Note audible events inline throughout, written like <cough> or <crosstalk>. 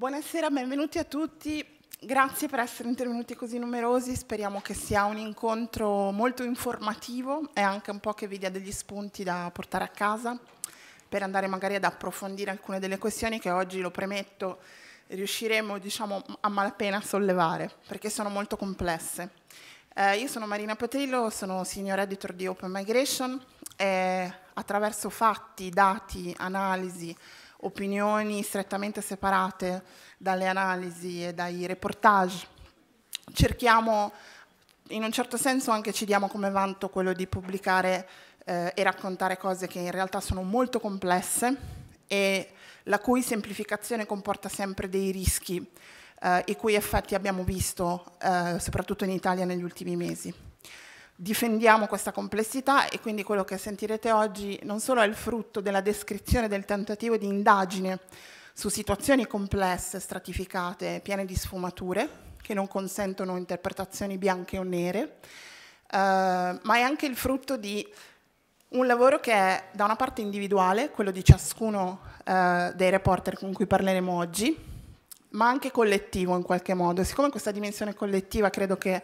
Buonasera, benvenuti a tutti. Grazie per essere intervenuti così numerosi, speriamo che sia un incontro molto informativo e anche un po' che vi dia degli spunti da portare a casa per andare magari ad approfondire alcune delle questioni che oggi, lo premetto, riusciremo diciamo, a malapena a sollevare, perché sono molto complesse. Eh, io sono Marina Patello, sono senior editor di Open Migration e attraverso fatti, dati, analisi, opinioni strettamente separate dalle analisi e dai reportage, cerchiamo, in un certo senso anche ci diamo come vanto quello di pubblicare eh, e raccontare cose che in realtà sono molto complesse e la cui semplificazione comporta sempre dei rischi, eh, i cui effetti abbiamo visto eh, soprattutto in Italia negli ultimi mesi. Difendiamo questa complessità e quindi quello che sentirete oggi non solo è il frutto della descrizione del tentativo di indagine su situazioni complesse, stratificate, piene di sfumature, che non consentono interpretazioni bianche o nere, eh, ma è anche il frutto di un lavoro che è da una parte individuale, quello di ciascuno eh, dei reporter con cui parleremo oggi, ma anche collettivo in qualche modo. Siccome questa dimensione collettiva credo che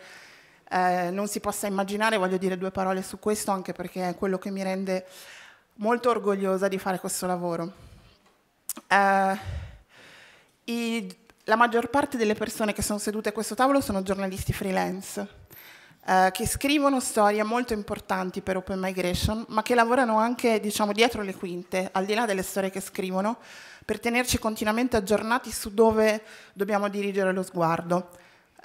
eh, non si possa immaginare, voglio dire due parole su questo anche perché è quello che mi rende molto orgogliosa di fare questo lavoro. Eh, i, la maggior parte delle persone che sono sedute a questo tavolo sono giornalisti freelance eh, che scrivono storie molto importanti per Open Migration, ma che lavorano anche diciamo, dietro le quinte, al di là delle storie che scrivono, per tenerci continuamente aggiornati su dove dobbiamo dirigere lo sguardo.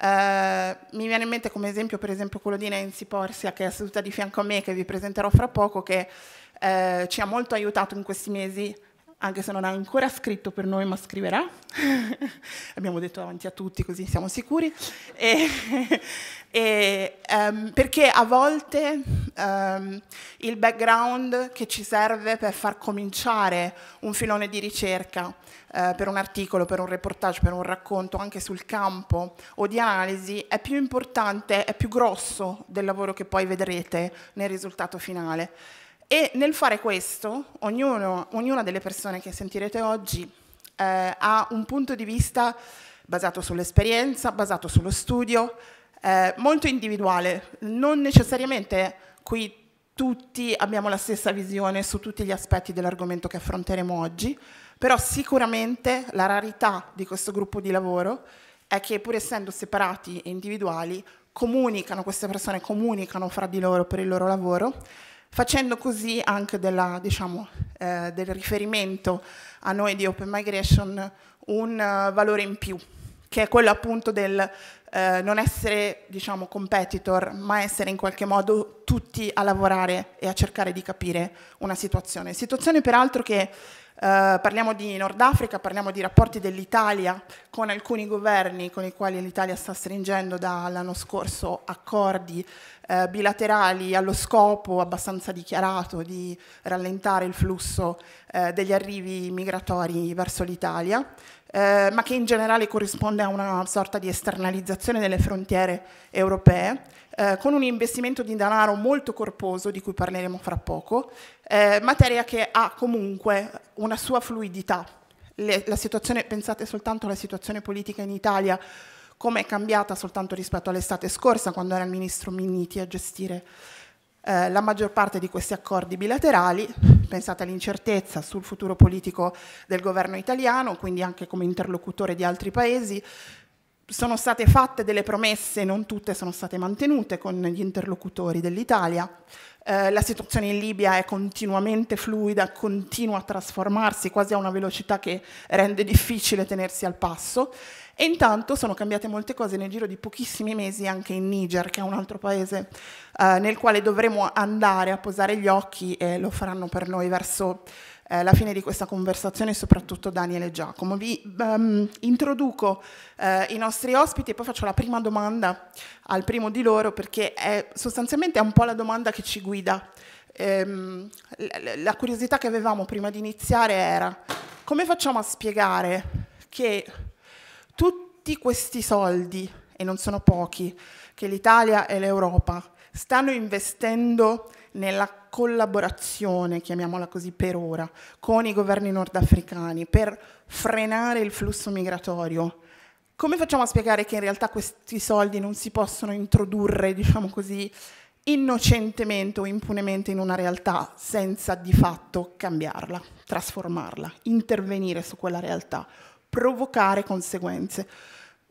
Eh, mi viene in mente come esempio, per esempio, quello di Nancy Porsia, che è seduta di fianco a me, che vi presenterò fra poco, che eh, ci ha molto aiutato in questi mesi anche se non ha ancora scritto per noi, ma scriverà. <laughs> Abbiamo detto davanti a tutti, così siamo sicuri. E, <laughs> e, um, perché a volte um, il background che ci serve per far cominciare un filone di ricerca, uh, per un articolo, per un reportage, per un racconto, anche sul campo o di analisi, è più importante, è più grosso del lavoro che poi vedrete nel risultato finale. E nel fare questo, ognuno, ognuna delle persone che sentirete oggi eh, ha un punto di vista basato sull'esperienza, basato sullo studio, eh, molto individuale. Non necessariamente qui tutti abbiamo la stessa visione su tutti gli aspetti dell'argomento che affronteremo oggi, però sicuramente la rarità di questo gruppo di lavoro è che pur essendo separati e individuali, comunicano, queste persone comunicano fra di loro per il loro lavoro facendo così anche della, diciamo, eh, del riferimento a noi di Open Migration un uh, valore in più, che è quello appunto del eh, non essere diciamo, competitor, ma essere in qualche modo tutti a lavorare e a cercare di capire una situazione. Situazione peraltro che Uh, parliamo di Nord Africa, parliamo di rapporti dell'Italia con alcuni governi con i quali l'Italia sta stringendo dall'anno scorso accordi uh, bilaterali allo scopo abbastanza dichiarato di rallentare il flusso uh, degli arrivi migratori verso l'Italia. Ma che in generale corrisponde a una sorta di esternalizzazione delle frontiere europee, eh, con un investimento di denaro molto corposo, di cui parleremo fra poco, eh, materia che ha comunque una sua fluidità. Le, pensate soltanto alla situazione politica in Italia, come è cambiata soltanto rispetto all'estate scorsa, quando era il ministro Minniti a gestire eh, la maggior parte di questi accordi bilaterali, pensate all'incertezza sul futuro politico del governo italiano, quindi anche come interlocutore di altri paesi, sono state fatte delle promesse, non tutte sono state mantenute con gli interlocutori dell'Italia. Eh, la situazione in Libia è continuamente fluida, continua a trasformarsi quasi a una velocità che rende difficile tenersi al passo. E intanto sono cambiate molte cose nel giro di pochissimi mesi anche in Niger, che è un altro paese eh, nel quale dovremo andare a posare gli occhi e lo faranno per noi verso eh, la fine di questa conversazione, soprattutto Daniele e Giacomo. Vi um, introduco eh, i nostri ospiti e poi faccio la prima domanda al primo di loro perché è sostanzialmente è un po' la domanda che ci guida. Ehm, la curiosità che avevamo prima di iniziare era come facciamo a spiegare che tutti questi soldi, e non sono pochi, che l'Italia e l'Europa stanno investendo nella collaborazione, chiamiamola così per ora, con i governi nordafricani per frenare il flusso migratorio, come facciamo a spiegare che in realtà questi soldi non si possono introdurre, diciamo così, innocentemente o impunemente in una realtà senza di fatto cambiarla, trasformarla, intervenire su quella realtà, provocare conseguenze?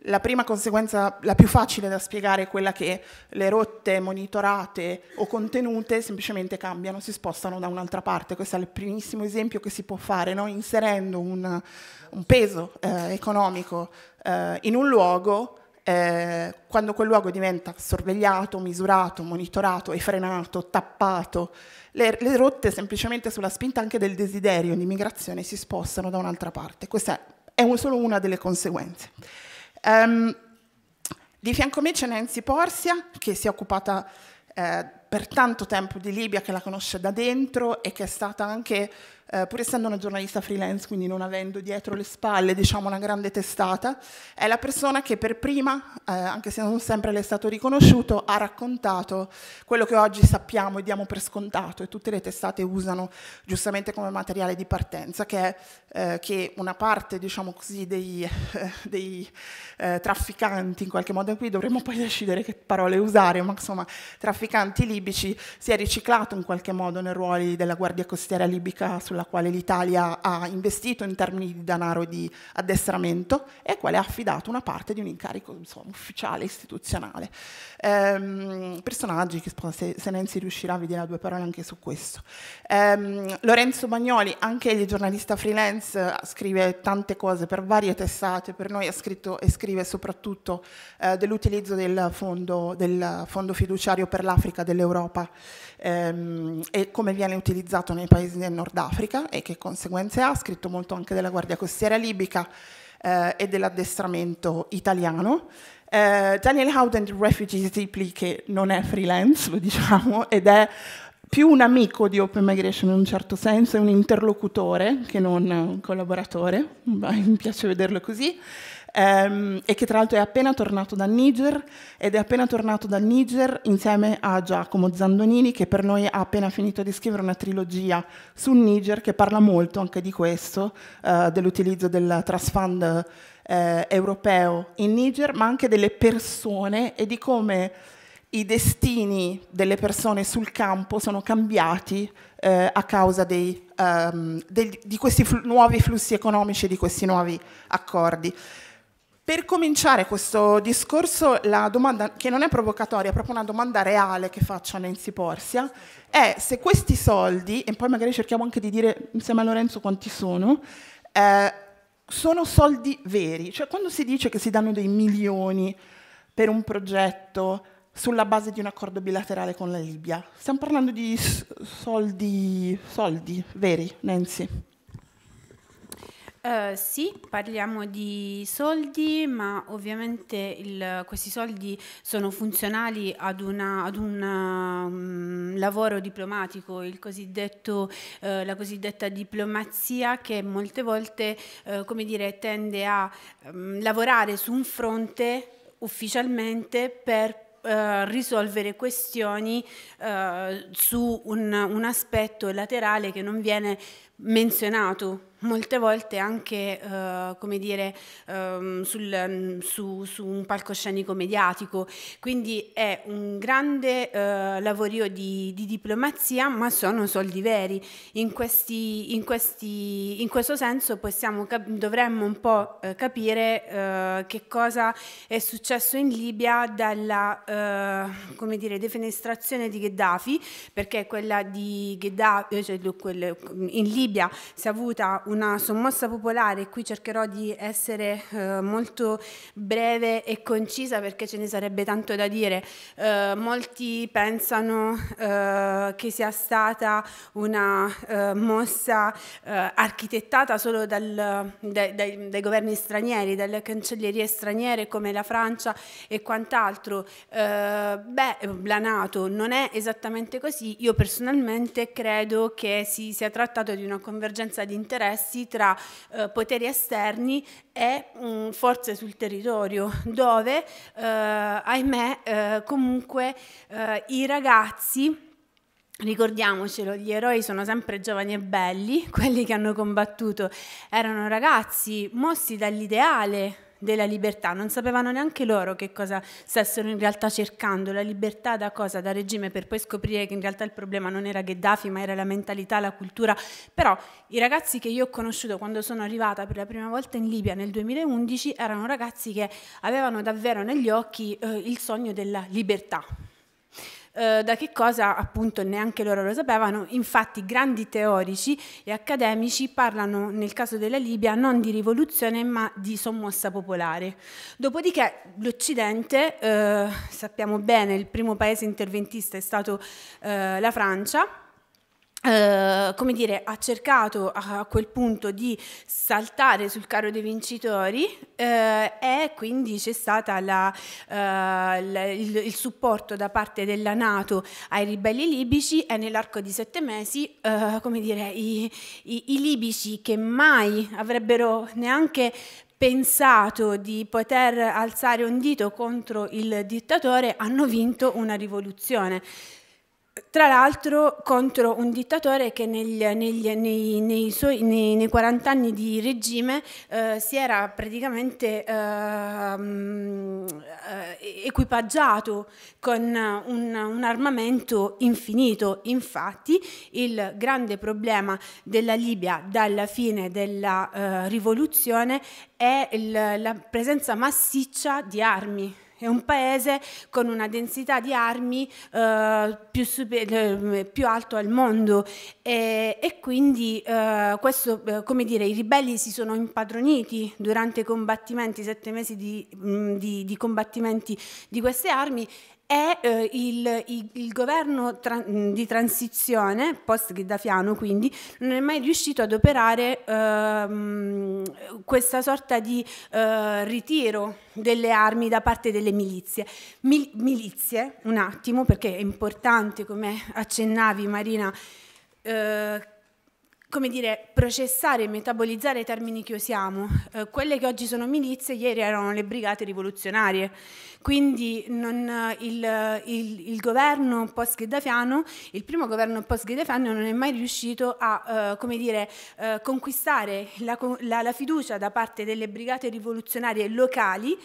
La prima conseguenza, la più facile da spiegare, è quella che le rotte monitorate o contenute semplicemente cambiano, si spostano da un'altra parte. Questo è il primissimo esempio che si può fare, no? inserendo un, un peso eh, economico eh, in un luogo, eh, quando quel luogo diventa sorvegliato, misurato, monitorato e frenato, tappato, le, le rotte semplicemente sulla spinta anche del desiderio di migrazione si spostano da un'altra parte. Questa è, è solo una delle conseguenze. Um, di fianco a me c'è Nancy Porsia, che si è occupata eh, per tanto tempo di Libia, che la conosce da dentro e che è stata anche eh, pur essendo una giornalista freelance, quindi non avendo dietro le spalle diciamo, una grande testata, è la persona che per prima, eh, anche se non sempre le è stato riconosciuto, ha raccontato quello che oggi sappiamo e diamo per scontato. E tutte le testate usano giustamente come materiale di partenza, che è eh, che una parte diciamo così, dei, <laughs> dei eh, trafficanti, in qualche modo qui dovremmo poi decidere che parole usare, ma insomma trafficanti libici si è riciclato in qualche modo nei ruoli della Guardia Costiera libica sulla sulla quale l'Italia ha investito in termini di denaro e di addestramento e al quale ha affidato una parte di un incarico insomma, ufficiale, istituzionale. Ehm, personaggi che se, se Nancy riuscirà vi dirà due parole anche su questo. Ehm, Lorenzo Bagnoli, anche egli giornalista freelance, scrive tante cose per varie testate, per noi ha scritto e scrive soprattutto eh, dell'utilizzo del fondo, del fondo fiduciario per l'Africa dell'Europa ehm, e come viene utilizzato nei paesi del Nord Africa e che conseguenze ha, ha scritto molto anche della Guardia Costiera Libica eh, e dell'addestramento italiano. Eh, Daniel Howden di Refugees Deeply, che non è freelance, lo diciamo, ed è più un amico di Open Migration in un certo senso, è un interlocutore che non un collaboratore, mi piace vederlo così ehm, e che tra l'altro è appena tornato dal Niger ed è appena tornato dal Niger insieme a Giacomo Zandonini che per noi ha appena finito di scrivere una trilogia sul Niger che parla molto anche di questo, eh, dell'utilizzo del trust fund eh, europeo in Niger, ma anche delle persone e di come i destini delle persone sul campo sono cambiati eh, a causa dei, um, dei, di questi fl nuovi flussi economici e di questi nuovi accordi. Per cominciare questo discorso, la domanda che non è provocatoria, è proprio una domanda reale che faccio a Nancy Porsia, è se questi soldi, e poi magari cerchiamo anche di dire insieme a Lorenzo quanti sono, eh, sono soldi veri. Cioè quando si dice che si danno dei milioni per un progetto sulla base di un accordo bilaterale con la Libia, stiamo parlando di soldi, soldi veri, Nancy? Uh, sì, parliamo di soldi, ma ovviamente il, questi soldi sono funzionali ad, una, ad un um, lavoro diplomatico, cosiddetto, uh, la cosiddetta diplomazia che molte volte uh, dire, tende a um, lavorare su un fronte ufficialmente per risolvere questioni su un, un aspetto laterale che non viene menzionato molte volte anche eh, come dire, ehm, sul, su, su, un palcoscenico mediatico, quindi è un grande eh, lavorio di, di, diplomazia, ma sono soldi veri. In, questi, in, questi, in questo senso possiamo, dovremmo un po' eh, capire eh, che cosa è successo in Libia dalla come dire, defenestrazione di Gheddafi, perché quella di Gheddafi, cioè, in Libia si è avuta una sommossa popolare, qui cercherò di essere eh, molto breve e concisa perché ce ne sarebbe tanto da dire. Eh, molti pensano eh, che sia stata una eh, mossa eh, architettata solo dal, dai, dai, dai, governi stranieri, dalle cancellerie straniere come la Francia e quant'altro. Eh, beh, Blanato non è esattamente così. Io personalmente credo che si sia trattato di una convergenza di interessi tra tra eh, poteri esterni e mh, mm, forze sul territorio, dove, eh, ahimè, eh, comunque eh, i ragazzi Ricordiamocelo, gli eroi sono sempre giovani e belli, <laughs> quelli che hanno combattuto erano ragazzi mossi dall'ideale della libertà, non sapevano neanche loro che cosa stessero in realtà cercando, la libertà da cosa? Da regime, per poi scoprire che in realtà il problema non era Gheddafi, ma era la mentalità, la cultura. Però i ragazzi che io ho conosciuto quando sono arrivata per la prima volta in Libia nel 2011 erano ragazzi che avevano davvero negli occhi eh, il sogno della libertà, eh, da che cosa appunto neanche loro lo sapevano, infatti grandi teorici e accademici parlano nel caso della Libia non di rivoluzione ma di sommossa popolare. Dopodiché l'Occidente, eh, sappiamo bene, il primo paese interventista è stato eh, la Francia, Uh, come dire, ha cercato a quel punto di saltare sul carro dei vincitori uh, e quindi c'è stato uh, il, il, supporto da parte della Nato ai ribelli libici e nell'arco di sette mesi, come dire, i, i, i libici che mai avrebbero neanche pensato di poter alzare un dito contro il dittatore hanno vinto una rivoluzione tra l'altro contro un dittatore che negli, negli, nei, nei, suoi, nei, nei, 40 anni di regime eh, si era praticamente eh, equipaggiato con un, un, armamento infinito. Infatti il grande problema della Libia dalla fine della eh, rivoluzione è il, la presenza massiccia di armi è un paese con una densità di armi eh, più, eh, più, alto al mondo. E, e quindi eh, questo, eh, come dire, i ribelli si sono impadroniti durante i combattimenti, sette mesi di, mh, di, di combattimenti di queste armi è eh, il, il, il, governo tra, di transizione post-gheddafiano quindi non è mai riuscito ad operare ehm, questa sorta di eh, ritiro delle armi da parte delle milizie. Mil, milizie, un attimo, perché è importante, come accennavi Marina, eh, come dire, processare e metabolizzare i termini che usiamo. Eh, quelle che oggi sono milizie, ieri erano le brigate rivoluzionarie. Quindi non, il, il, il, governo post-gheddafiano, il primo governo post-gheddafiano non è mai riuscito a, eh, come dire, eh, conquistare la, la, la fiducia da parte delle brigate rivoluzionarie locali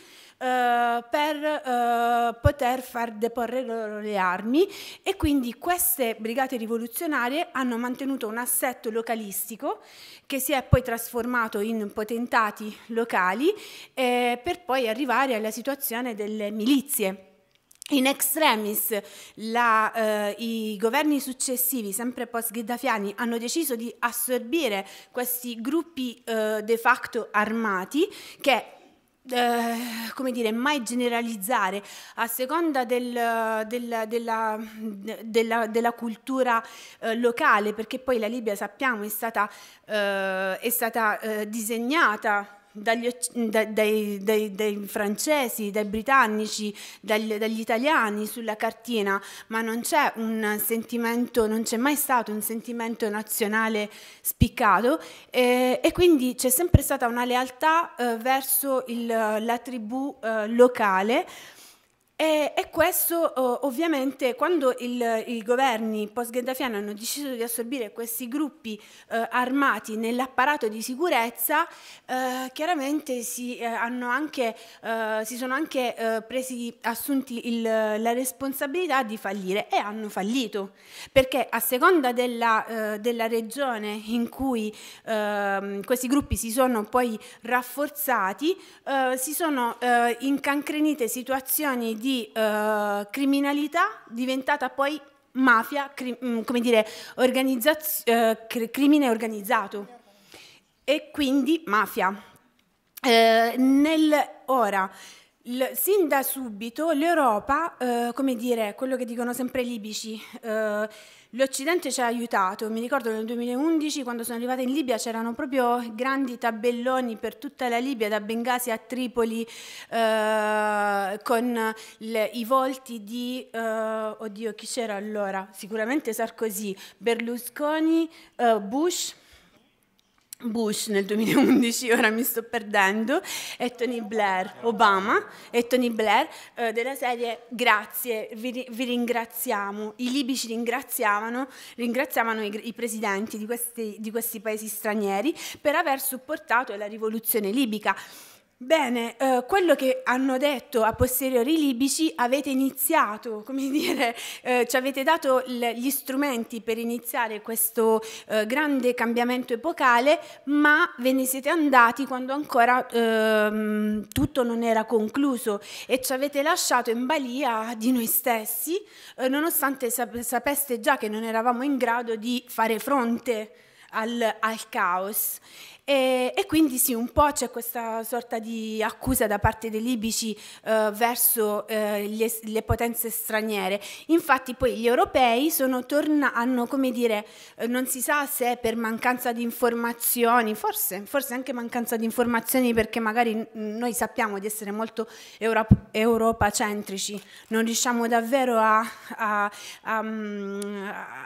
eh, per uh, poter far deporre loro le armi e quindi queste brigate rivoluzionarie hanno mantenuto un assetto localistico che si è poi trasformato in potentati locali eh, per poi arrivare alla situazione delle milizie. In extremis la, eh, i governi successivi, sempre post-gheddafiani, hanno deciso di assorbire questi gruppi eh, de facto armati che eh, come dire, mai generalizzare a seconda del, del, della, della, della, cultura eh, locale, perché poi la Libia sappiamo è stata, eh, è stata eh, disegnata dagli, da, dai, dai, dai, francesi, dai britannici, dagli, dagli, italiani sulla cartina, ma non c'è un sentimento, non c'è mai stato un sentimento nazionale spiccato eh, e quindi c'è sempre stata una lealtà eh, verso il, la tribù eh, locale e, e questo ovviamente quando il, i governi post-gheddafiani hanno deciso di assorbire questi gruppi eh, armati nell'apparato di sicurezza, eh, chiaramente si, eh, anche, eh, si, sono anche eh, presi, assunti il, la responsabilità di fallire e hanno fallito, perché a seconda della, eh, della regione in cui ehm, questi gruppi si sono poi rafforzati, si sono incancrenite situazioni di uh, criminalità diventata poi mafia, cri- mm, come dire, uh, cr- crimine organizzato e quindi mafia. Uh, nel, ora, sin da subito l'Europa, come dire, quello che dicono sempre i libici, L'Occidente ci ha aiutato, mi ricordo nel 2011 quando sono arrivata in Libia c'erano proprio grandi tabelloni per tutta la Libia, da Bengasi a Tripoli, eh, con le, i volti di, eh, oddio chi c'era allora? Sicuramente Sarkozy, Berlusconi, eh, Bush Bush nel 2011, ora mi sto perdendo, e Tony Blair, Obama e Tony Blair eh, della serie Grazie, vi, vi, ringraziamo. I libici ringraziavano, ringraziavano i, i presidenti di questi, di questi paesi stranieri per aver supportato la rivoluzione libica. Bene, eh, quello che hanno detto a posteriori libici, avete iniziato, <laughs> come dire, eh, ci avete dato gli strumenti per iniziare questo eh, grande cambiamento epocale, ma ve ne siete andati quando ancora ehm, tutto non era concluso e ci avete lasciato in balia di noi stessi, eh, nonostante sap- sapeste già che non eravamo in grado di fare fronte al, al caos. E, e, quindi sì, un po' c'è questa sorta di accusa da parte dei libici eh, verso eh, le, le, potenze straniere. Infatti poi gli europei sono, torna, hanno, come dire, eh, non si sa se per mancanza di informazioni, forse, forse anche mancanza di informazioni perché magari noi sappiamo di essere molto euro, europacentrici, non riusciamo davvero a, a, a,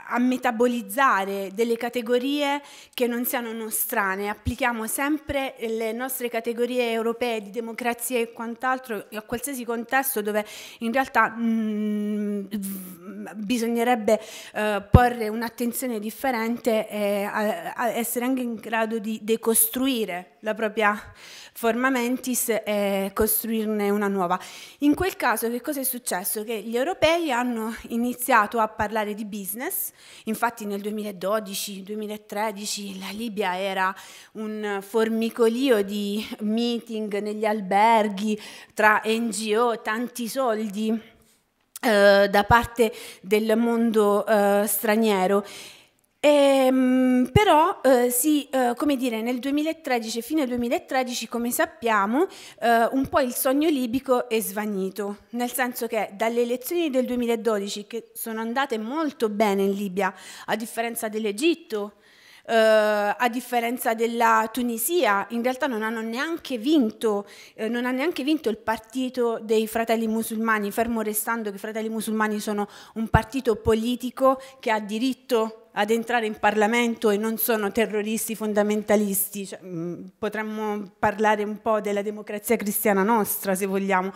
a metabolizzare delle categorie che non siano nostrane, applichiamo sempre le nostre categorie europee di democrazia e quant'altro a qualsiasi contesto dove in realtà mh, mm, bisognerebbe eh, porre un'attenzione differente e a, a essere anche in grado di decostruire la propria forma mentis e costruirne una nuova. In quel caso che cosa è successo? Che gli europei hanno iniziato a parlare di business, infatti nel 2012-2013 la Libia era un formicolio di meeting negli alberghi tra NGO, tanti soldi eh, da parte del mondo eh, straniero ehm, però eh, sì, eh, come dire, nel 2013, fine 2013, come sappiamo, eh, un po' il sogno libico è svanito, nel senso che dalle elezioni del 2012, che sono andate molto bene in Libia, a differenza dell'Egitto, Uh, a differenza della Tunisia, in realtà non hanno neanche vinto, eh, non ha neanche vinto il partito dei fratelli musulmani, fermo restando che i fratelli musulmani sono un partito politico che ha diritto ad entrare in Parlamento e non sono terroristi fondamentalisti. Cioè, mm, potremmo parlare un po' della democrazia cristiana nostra, se vogliamo.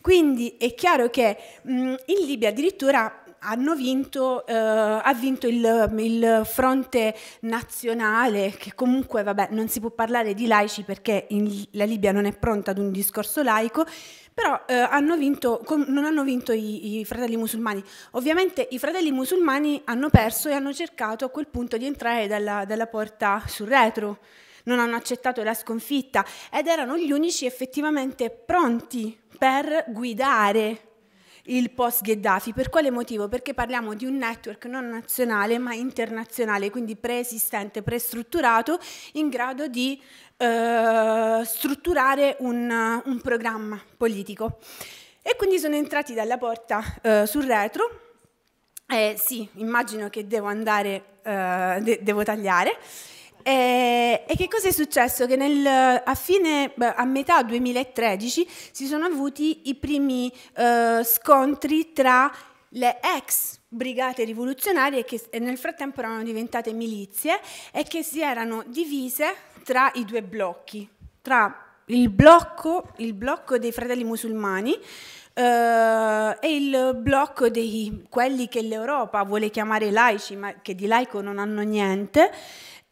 Quindi è chiaro che mh, mm, in Libia addirittura hanno vinto, eh, ha vinto il, il, fronte nazionale, che comunque vabbè, non si può parlare di laici perché in, la Libia non è pronta ad un discorso laico, però eh, hanno vinto, com, non hanno vinto i, i, fratelli musulmani. Ovviamente i fratelli musulmani hanno perso e hanno cercato a quel punto di entrare dalla, dalla porta sul retro, non hanno accettato la sconfitta ed erano gli unici effettivamente pronti per guidare il post Gheddafi. Per quale motivo? Perché parliamo di un network non nazionale ma internazionale, quindi preesistente, prestrutturato, in grado di eh, strutturare un, un, programma politico. E quindi sono entrati dalla porta eh, sul retro. Eh, sì, immagino che devo andare, eh, de- devo tagliare. E, e, che cosa è successo? Che nel, a, fine, a metà 2013 si sono avuti i primi uh, scontri tra le ex brigate rivoluzionarie che nel frattempo erano diventate milizie e che si erano divise tra i due blocchi, tra il blocco, il blocco dei fratelli musulmani Uh, e il blocco di quelli che l'Europa vuole chiamare laici, ma che di laico non hanno niente,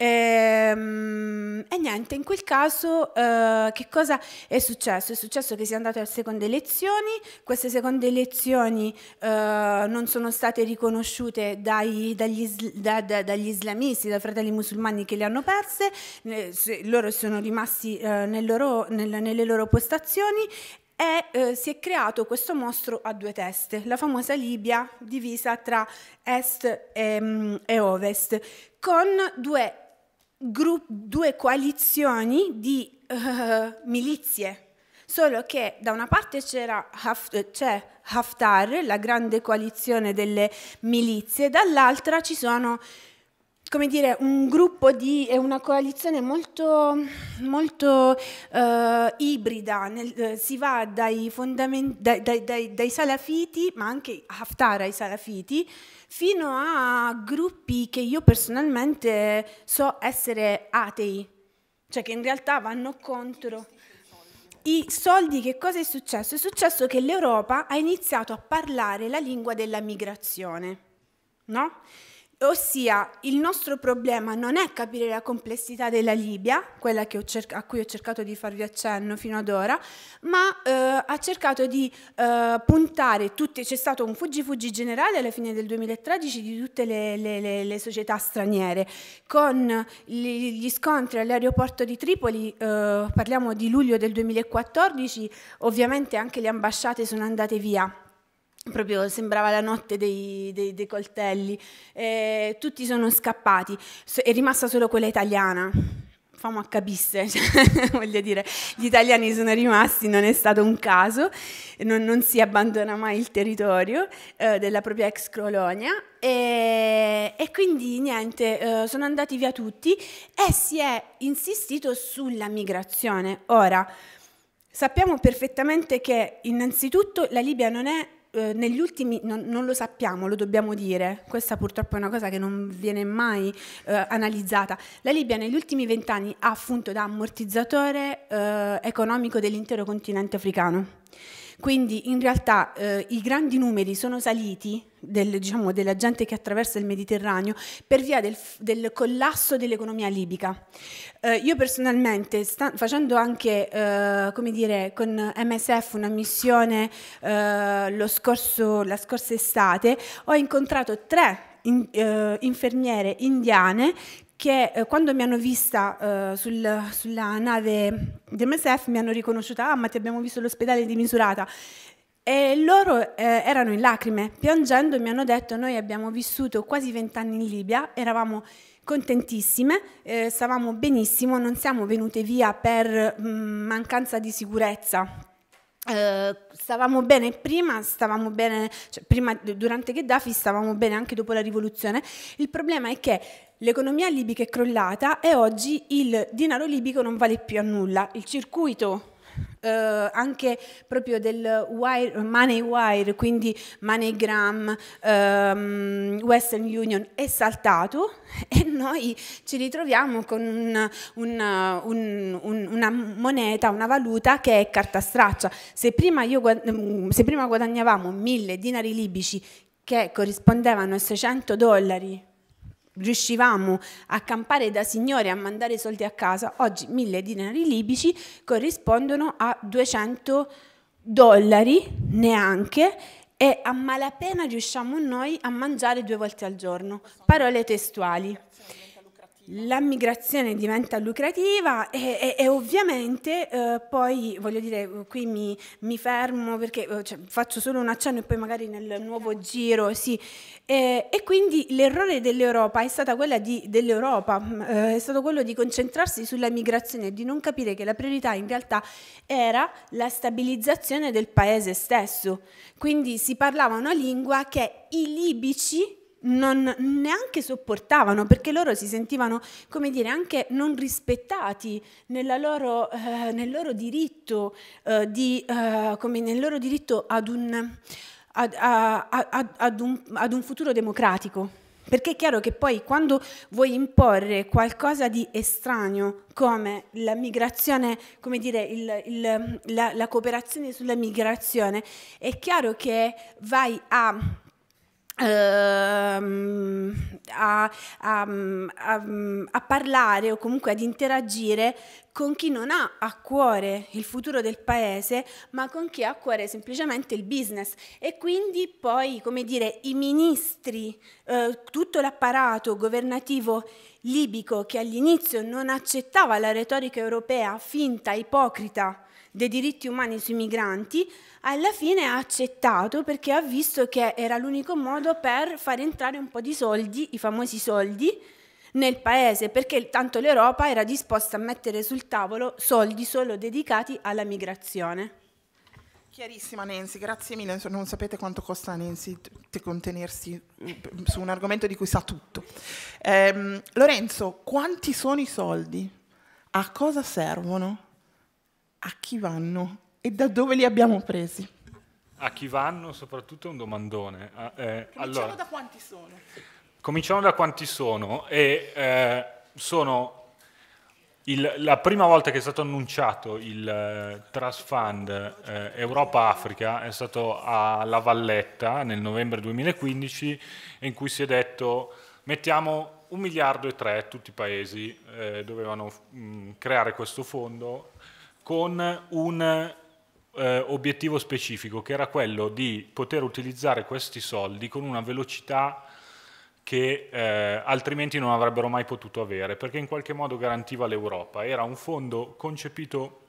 ehm, e, niente, in quel caso uh, che cosa è successo? È successo che si è andato alle seconde elezioni, queste seconde elezioni uh, non sono state riconosciute dai, dagli, da, da, dagli, islamisti, dai fratelli musulmani che le hanno perse, eh, loro sono rimasti uh, nel loro, nel, nelle loro postazioni e eh, si è creato questo mostro a due teste, la famosa Libia divisa tra est e, mm, e ovest, con due gru- due coalizioni di uh, milizie. Solo che da una parte Haft- c'è Haftar, la grande coalizione delle milizie, dall'altra ci sono come dire, un gruppo di, è una coalizione molto, molto uh, ibrida, nel, uh, si va dai, fondament- dai, dai, dai, salafiti, ma anche Haftar ai salafiti, fino a gruppi che io personalmente so essere atei, cioè che in realtà vanno contro i soldi, che cosa è successo? È successo che l'Europa ha iniziato a parlare la lingua della migrazione, no? Ossia, il nostro problema non è capire la complessità della Libia, quella cerc- a cui ho cercato di farvi accenno fino ad ora, ma eh, ha cercato di eh, puntare tutte, c'è stato un fuggi-fuggi generale alla fine del 2013 di tutte le, le, le, le società straniere, con gli, gli scontri all'aeroporto di Tripoli, eh, parliamo di luglio del 2014, ovviamente anche le ambasciate sono andate via proprio sembrava la notte dei, dei, dei coltelli, eh, tutti sono scappati, è rimasta solo quella italiana. Famo a capisse, <laughs> cioè, voglio dire, gli italiani sono rimasti, non è stato un caso, non, non si abbandona mai il territorio eh, della propria ex colonia. E, e quindi niente, eh, sono andati via tutti. E si è insistito sulla migrazione. Ora, sappiamo perfettamente che innanzitutto la Libia non è eh, negli ultimi, non, non, lo sappiamo, lo dobbiamo dire, questa purtroppo è una cosa che non viene mai eh, analizzata, la Libia negli ultimi vent'anni ha appunto da ammortizzatore eh, economico dell'intero continente africano. Quindi in realtà eh, i grandi numeri sono saliti del, diciamo, della gente che attraversa il Mediterraneo per via del, del collasso dell'economia libica. Eh, io personalmente, sta, facendo anche eh, come dire, con MSF una missione eh, scorso, la scorsa estate, ho incontrato tre in, eh, infermiere indiane che eh, quando mi hanno vista eh, sul, sulla nave di MSF mi hanno riconosciuta, ah ma ti abbiamo visto all'ospedale di Misurata. E loro eh, erano in lacrime, piangendo mi hanno detto noi abbiamo vissuto quasi vent'anni in Libia, eravamo contentissime, eh, stavamo benissimo, non siamo venute via per mh, mm, mancanza di sicurezza, Uh, stavamo bene prima, stavamo bene, cioè prima, durante Gheddafi stavamo bene anche dopo la rivoluzione. Il problema è che l'economia libica è crollata e oggi il denaro libico non vale più a nulla. Il circuito Uh, anche proprio del wire, money wire, quindi MoneyGram, um, Western Union è saltato <laughs> e noi ci ritroviamo con un, un, un, una moneta, una valuta che è carta straccia. Se prima, io, se prima guadagnavamo mille dinari libici che corrispondevano a 600 dollari riuscivamo a campare da signore a mandare soldi a casa, oggi mille dinari libici corrispondono a 200 dollari neanche e a malapena riusciamo noi a mangiare due volte al giorno. Parole testuali la migrazione diventa lucrativa e, e, e ovviamente eh, poi, voglio dire, qui mi, mi fermo perché eh, cioè, faccio solo un accenno e poi magari nel nuovo giro, sì. E, e quindi l'errore dell'Europa è stata quella di, dell'Europa, eh, è stato quello di concentrarsi sulla migrazione e di non capire che la priorità in realtà era la stabilizzazione del paese stesso. Quindi si parlava una lingua che i libici non neanche sopportavano perché loro si sentivano, come dire, anche non rispettati loro, eh, nel loro diritto, eh, di, eh, come nel loro diritto ad un, ad, a, a, ad, un, ad un futuro democratico. Perché è chiaro che poi quando vuoi imporre qualcosa di estraneo come la migrazione, come dire, il, il, la, la cooperazione sulla migrazione, è chiaro che vai a Ehm, a, a, a, a, parlare o comunque ad interagire con chi non ha a cuore il futuro del paese, ma con chi ha a cuore semplicemente il business. E quindi poi, come dire, i ministri, eh, tutto l'apparato governativo libico che all'inizio non accettava la retorica europea finta, ipocrita, dei diritti umani sui migranti, alla fine ha accettato perché ha visto che era l'unico modo per far entrare un po' di soldi, i famosi soldi, nel paese, perché tanto l'Europa era disposta a mettere sul tavolo soldi solo dedicati alla migrazione. Chiarissima Nancy, grazie mille. Non sapete quanto costa Nancy contenersi eh, su un argomento di cui sa tutto. Eh, Lorenzo, quanti sono i soldi? A cosa servono? A chi vanno? E da dove li abbiamo presi? A chi vanno soprattutto è un domandone. Eh, cominciamo allora, da quanti sono? Cominciamo da quanti sono e eh, sono il, la prima volta che è stato annunciato il uh, Trust Fund uh, Europa-Africa è stato a La Valletta nel novembre 2015 in cui si è detto mettiamo un miliardo e tre, tutti i paesi eh, dovevano mh, creare questo fondo con un eh, obiettivo specifico che era quello di poter utilizzare questi soldi con una velocità che eh, altrimenti non avrebbero mai potuto avere, perché in qualche modo garantiva l'Europa. Era un fondo concepito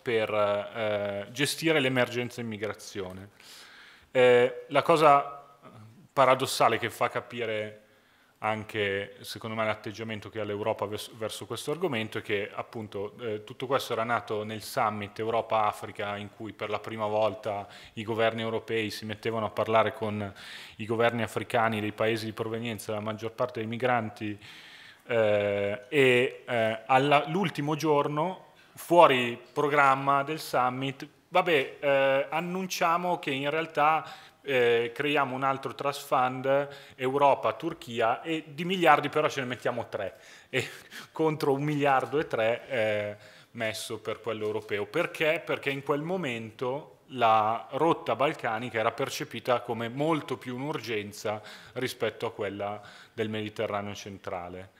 per eh, gestire l'emergenza immigrazione. Eh, la cosa paradossale che fa capire anche secondo me l'atteggiamento che ha l'Europa verso, questo argomento è che appunto eh, tutto questo era nato nel summit Europa-Africa in cui per la prima volta i governi europei si mettevano a parlare con i governi africani dei paesi di provenienza della maggior parte dei migranti eh, e eh, l'ultimo giorno fuori programma del summit vabbè eh, annunciamo che in realtà eh, creiamo un altro trust fund Europa-Turchia e di miliardi però ce ne mettiamo tre e <laughs> contro un miliardo e tre eh, messo per quello europeo. Perché? Perché in quel momento la rotta balcanica era percepita come molto più un'urgenza rispetto a quella del Mediterraneo centrale.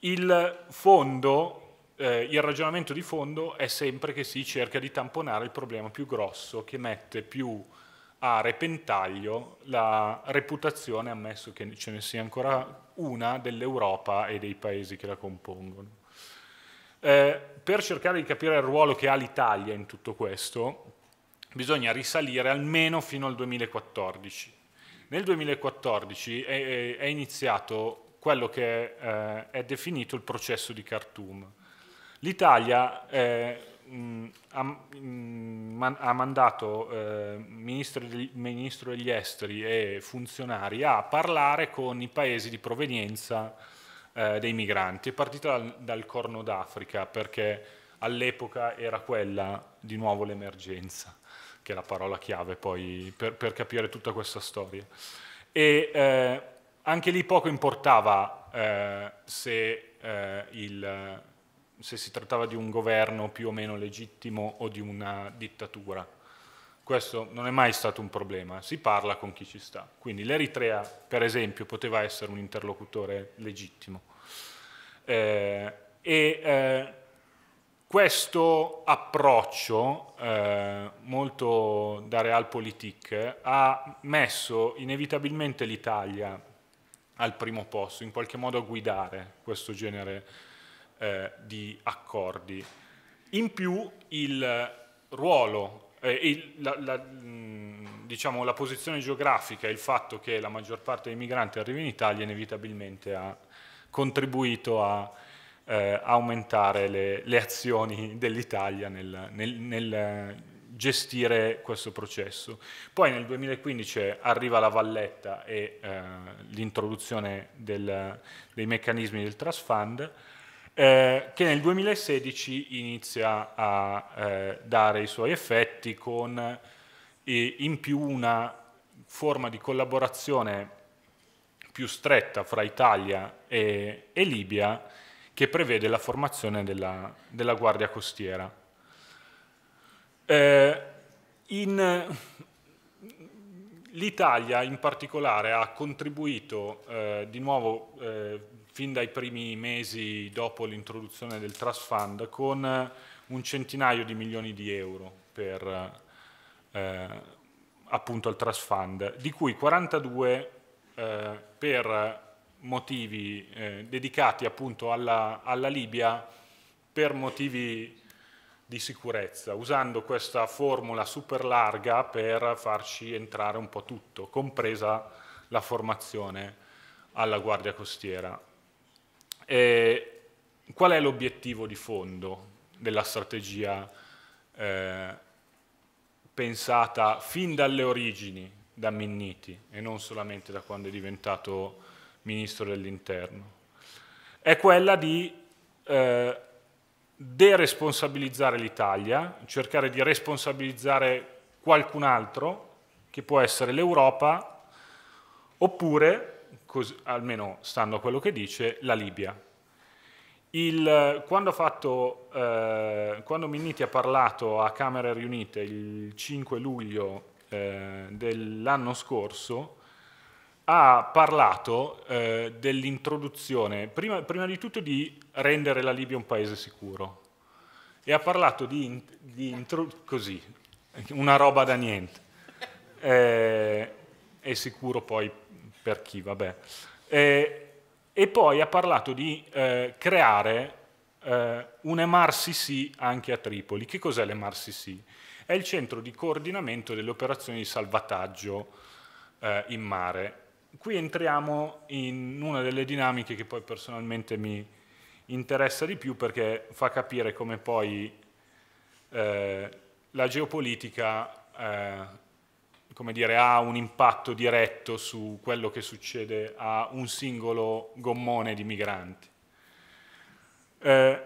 Il fondo, eh, il ragionamento di fondo è sempre che si cerca di tamponare il problema più grosso che mette più a repentaglio la reputazione, ammesso che ce ne sia ancora una, dell'Europa e dei paesi che la compongono. Eh, per cercare di capire il ruolo che ha l'Italia in tutto questo, bisogna risalire almeno fino al 2014. Nel 2014 è, è iniziato quello che eh, è definito il processo di Khartoum. L'Italia eh, ha, mh, ha, mandato eh, ministro, ministro, degli esteri e funzionari a parlare con i paesi di provenienza eh, dei migranti. È partita dal, dal Corno d'Africa perché all'epoca era quella di nuovo l'emergenza, che è la parola chiave poi per, per capire tutta questa storia. E eh, anche lì poco importava eh, se eh, il se si trattava di un governo più o meno legittimo o di una dittatura. Questo non è mai stato un problema, si parla con chi ci sta. Quindi l'Eritrea, per esempio, poteva essere un interlocutore legittimo. Eh, e eh, questo approccio eh, molto da realpolitik ha messo inevitabilmente l'Italia al primo posto, in qualche modo a guidare questo genere di eh, di accordi. In più il ruolo, eh, il, la, la, mh, diciamo, la posizione geografica e il fatto che la maggior parte dei migranti arrivi in Italia inevitabilmente ha contribuito a eh, aumentare le, le azioni dell'Italia nel, nel, nel gestire questo processo. Poi nel 2015 arriva la Valletta e eh, l'introduzione dei meccanismi del Trust Fund, eh, che nel 2016 inizia a eh, dare i suoi effetti con eh, in più una forma di collaborazione più stretta fra Italia e, e Libia che prevede la formazione della, della Guardia Costiera. Eh, L'Italia in particolare ha contribuito eh, di nuovo eh, fin dai primi mesi dopo l'introduzione del Trust Fund con un centinaio di milioni di euro per eh, appunto il Trust Fund, di cui 42 eh, per motivi eh, dedicati appunto alla, alla Libia per motivi di sicurezza, usando questa formula super larga per farci entrare un po' tutto, compresa la formazione alla Guardia Costiera. E qual è l'obiettivo di fondo della strategia eh, pensata fin dalle origini da Minniti e non solamente da quando è diventato ministro dell'interno? È quella di eh, deresponsabilizzare l'Italia, cercare di responsabilizzare qualcun altro, che può essere l'Europa, oppure così, almeno stando a quello che dice, la Libia. Il, quando, fatto, eh, quando, Minniti ha parlato a Camere riunite il 5 luglio eh, dell'anno scorso, ha parlato eh, dell'introduzione, prima, prima, di tutto di rendere la Libia un paese sicuro, e ha parlato di, di così, una roba da niente, eh, è sicuro poi per chi, vabbè. Eh, e poi ha parlato di eh, creare eh, un MRCC anche a Tripoli. Che cos'è l'MRCC? È il centro di coordinamento delle operazioni di salvataggio eh, in mare. Qui entriamo in una delle dinamiche che poi personalmente mi interessa di più perché fa capire come poi eh, la geopolitica eh, come dire, ha un impatto diretto su quello che succede a un singolo gommone di migranti. Eh,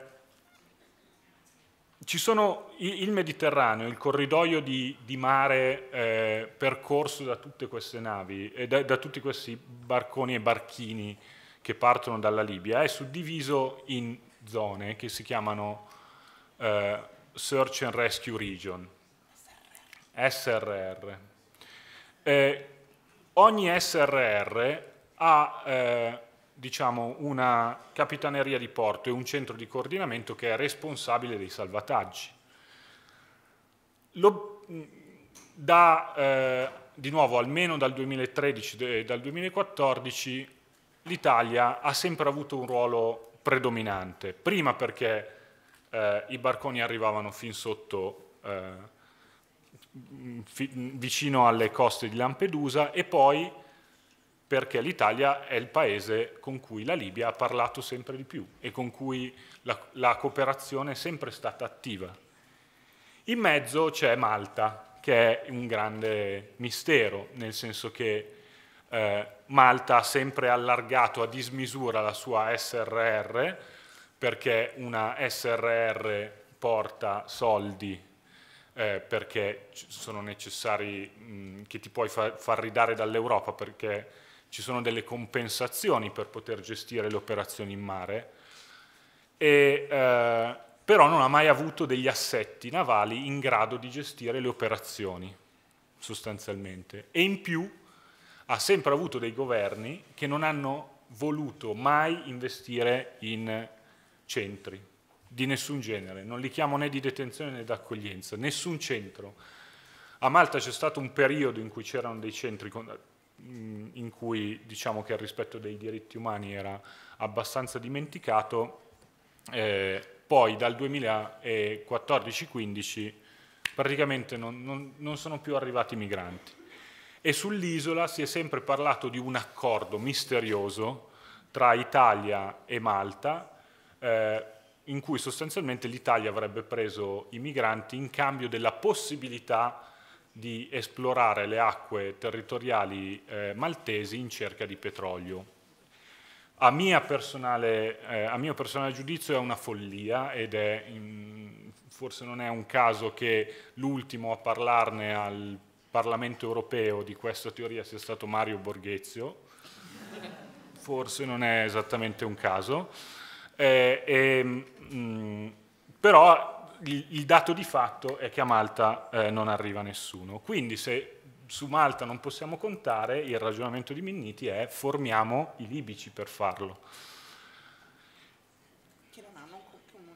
sono il Mediterraneo, il corridoio di, di mare eh, percorso da tutte queste navi e da, da, tutti questi barconi e barchini che partono dalla Libia è suddiviso in zone che si chiamano eh, Search and Rescue Region, SRR. Eh, ogni SRR ha eh, diciamo, una capitaneria di porto e un centro di coordinamento che è responsabile dei salvataggi. Lo, da, eh, di nuovo, almeno dal 2013 e dal 2014, l'Italia ha sempre avuto un ruolo predominante, prima perché eh, i barconi arrivavano fin sotto eh, vicino alle coste di Lampedusa e poi perché l'Italia è il paese con cui la Libia ha parlato sempre di più e con cui la, la cooperazione è sempre stata attiva. In mezzo c'è Malta, che è un grande mistero, nel senso che eh, Malta ha sempre allargato a dismisura la sua SRR, perché una SRR porta soldi eh, perché sono necessari, mh, che ti puoi fa far ridare dall'Europa perché ci sono delle compensazioni per poter gestire le operazioni in mare, e, eh, però non ha mai avuto degli assetti navali in grado di gestire le operazioni, sostanzialmente. E in più ha sempre avuto dei governi che non hanno voluto mai investire in centri, di nessun genere, non li chiamo né di detenzione né d'accoglienza, nessun centro. A Malta c'è stato un periodo in cui c'erano dei centri in cui diciamo che il rispetto dei diritti umani era abbastanza dimenticato, eh, poi dal 2014-15 praticamente non, non, non sono più arrivati migranti. E sull'isola si è sempre parlato di un accordo misterioso tra Italia e Malta, eh, in cui sostanzialmente l'Italia avrebbe preso i migranti in cambio della possibilità di esplorare le acque territoriali eh, maltesi in cerca di petrolio. A, personale, eh, a, mio personale giudizio è una follia ed è, in, forse non è un caso che l'ultimo a parlarne al Parlamento europeo di questa teoria sia stato Mario Borghezio, forse non è esattamente un caso. Eh, e, Mm, però il, il, dato di fatto è che a Malta eh, non arriva nessuno. Quindi se su Malta non possiamo contare, il ragionamento di Minniti è formiamo i libici per farlo. Che non hanno,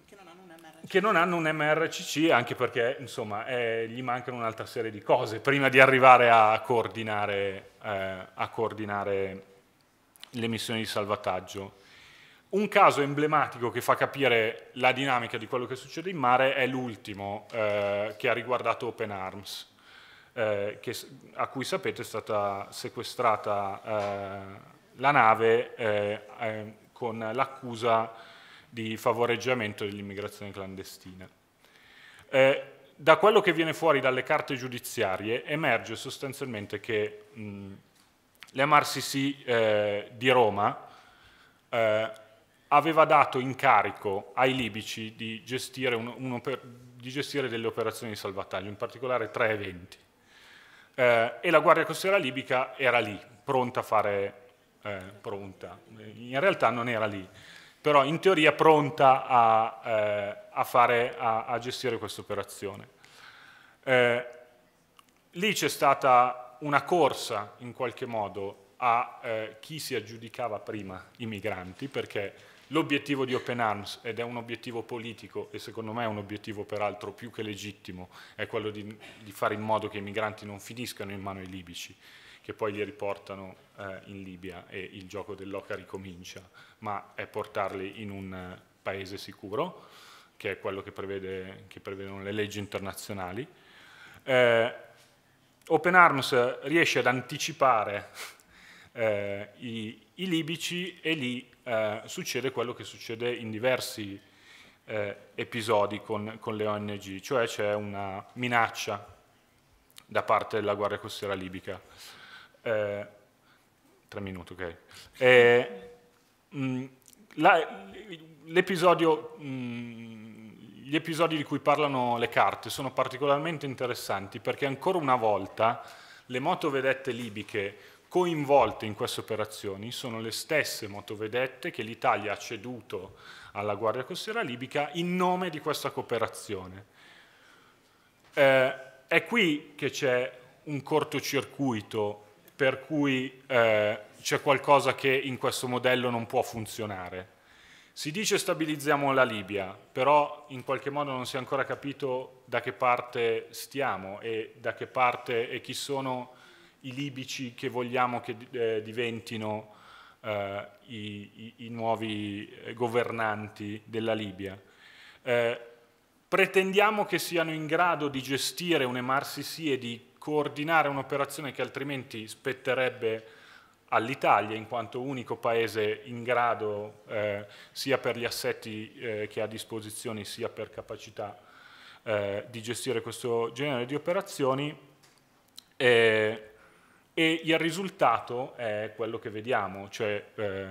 che non hanno un MRCC. Che non hanno un MRCC anche perché insomma, eh, gli mancano un'altra serie di cose prima di arrivare a coordinare, eh, a coordinare le missioni di salvataggio. Un caso emblematico che fa capire la dinamica di quello che succede in mare è l'ultimo eh, che ha riguardato Open Arms, eh, che, a cui sapete è stata sequestrata eh, la nave eh, eh, con l'accusa di favoreggiamento dell'immigrazione clandestina. Eh, da quello che viene fuori dalle carte giudiziarie emerge sostanzialmente che l'MRCC di Roma aveva dato incarico ai libici di gestire, un, un di gestire, delle operazioni di salvataggio, in particolare tre eventi. Eh, e la Guardia Costiera libica era lì, pronta a fare, eh, pronta, in realtà non era lì, però in teoria pronta a, eh, a, fare, a, a gestire questa operazione. Eh, lì c'è stata una corsa in qualche modo a eh, chi si aggiudicava prima i migranti, perché l'obiettivo di Open Arms, ed è un obiettivo politico e secondo me è un obiettivo peraltro più che legittimo, è quello di, di fare in modo che i migranti non finiscano in mano ai libici, che poi li riportano eh, in Libia e il gioco dell'oca ricomincia, ma è portarli in un eh, paese sicuro, che è quello che, prevede, che prevedono le leggi internazionali. Eh, Open Arms riesce ad anticipare eh, i, i, libici e lì eh, succede quello che succede in diversi eh, episodi con, con, le ONG, cioè c'è una minaccia da parte della Guardia Costiera libica. Eh, tre minuti, ok. Eh, mh, l'episodio... gli episodi di cui parlano le carte sono particolarmente interessanti perché ancora una volta le motovedette libiche coinvolte in queste operazioni sono le stesse motovedette che l'Italia ha ceduto alla Guardia Costiera libica in nome di questa cooperazione. Eh, è qui che c'è un cortocircuito per cui eh, c'è qualcosa che in questo modello non può funzionare. Si dice stabilizziamo la Libia, però in qualche modo non si è ancora capito da che parte stiamo e da che parte e chi sono i libici che vogliamo che eh, diventino eh, i, i, i, nuovi eh, governanti della Libia. Eh, pretendiamo che siano in grado di gestire un MRCC e di coordinare un'operazione che altrimenti spetterebbe all'Italia in quanto unico paese in grado eh, sia per gli assetti eh, che ha a disposizione sia per capacità eh, di gestire questo genere di operazioni. Eh, e il risultato è quello che vediamo, cioè... Eh,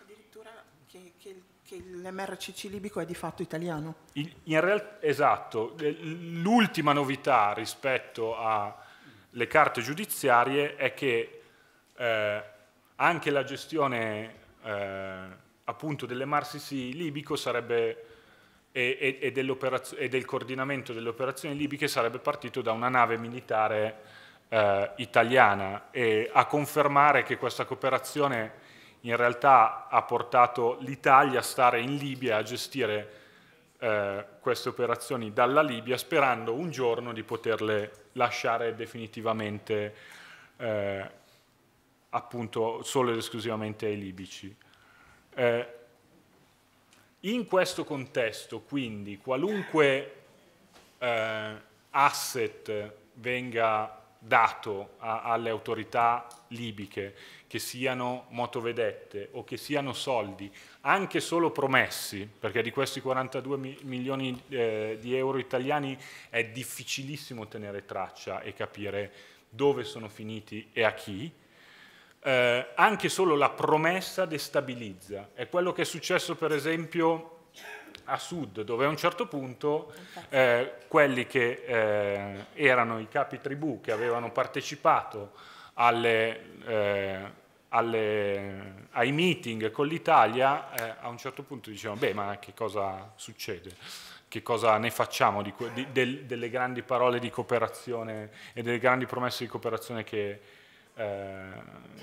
Addirittura che, che, che l'MRCC libico è di fatto italiano. Realtà, esatto, l'ultima novità rispetto alle carte giudiziarie è che eh, anche la gestione eh, appunto dell'MRCC libico sarebbe e, e, e, del coordinamento delle operazioni libiche sarebbe partito da una nave militare eh, italiana e a confermare che questa cooperazione in realtà ha portato l'Italia a stare in Libia a gestire eh, queste operazioni dalla Libia sperando un giorno di poterle lasciare definitivamente eh, appunto solo ed esclusivamente ai libici. Eh, in questo contesto, quindi, qualunque eh, asset venga dato a, alle autorità libiche, che siano motovedette o che siano soldi, anche solo promessi, perché di questi 42 mi milioni eh, di euro italiani è difficilissimo tenere traccia e capire dove sono finiti e a chi, eh, anche solo la promessa destabilizza. È quello che è successo per esempio a sud, dove a un certo punto eh, quelli che eh, erano i capi tribù che avevano partecipato alle, eh, alle, ai meeting con l'Italia, eh, a un certo punto dicevano, beh, ma che cosa succede? Che cosa ne facciamo di, di, del, delle grandi parole di cooperazione e delle grandi promesse di cooperazione che, eh,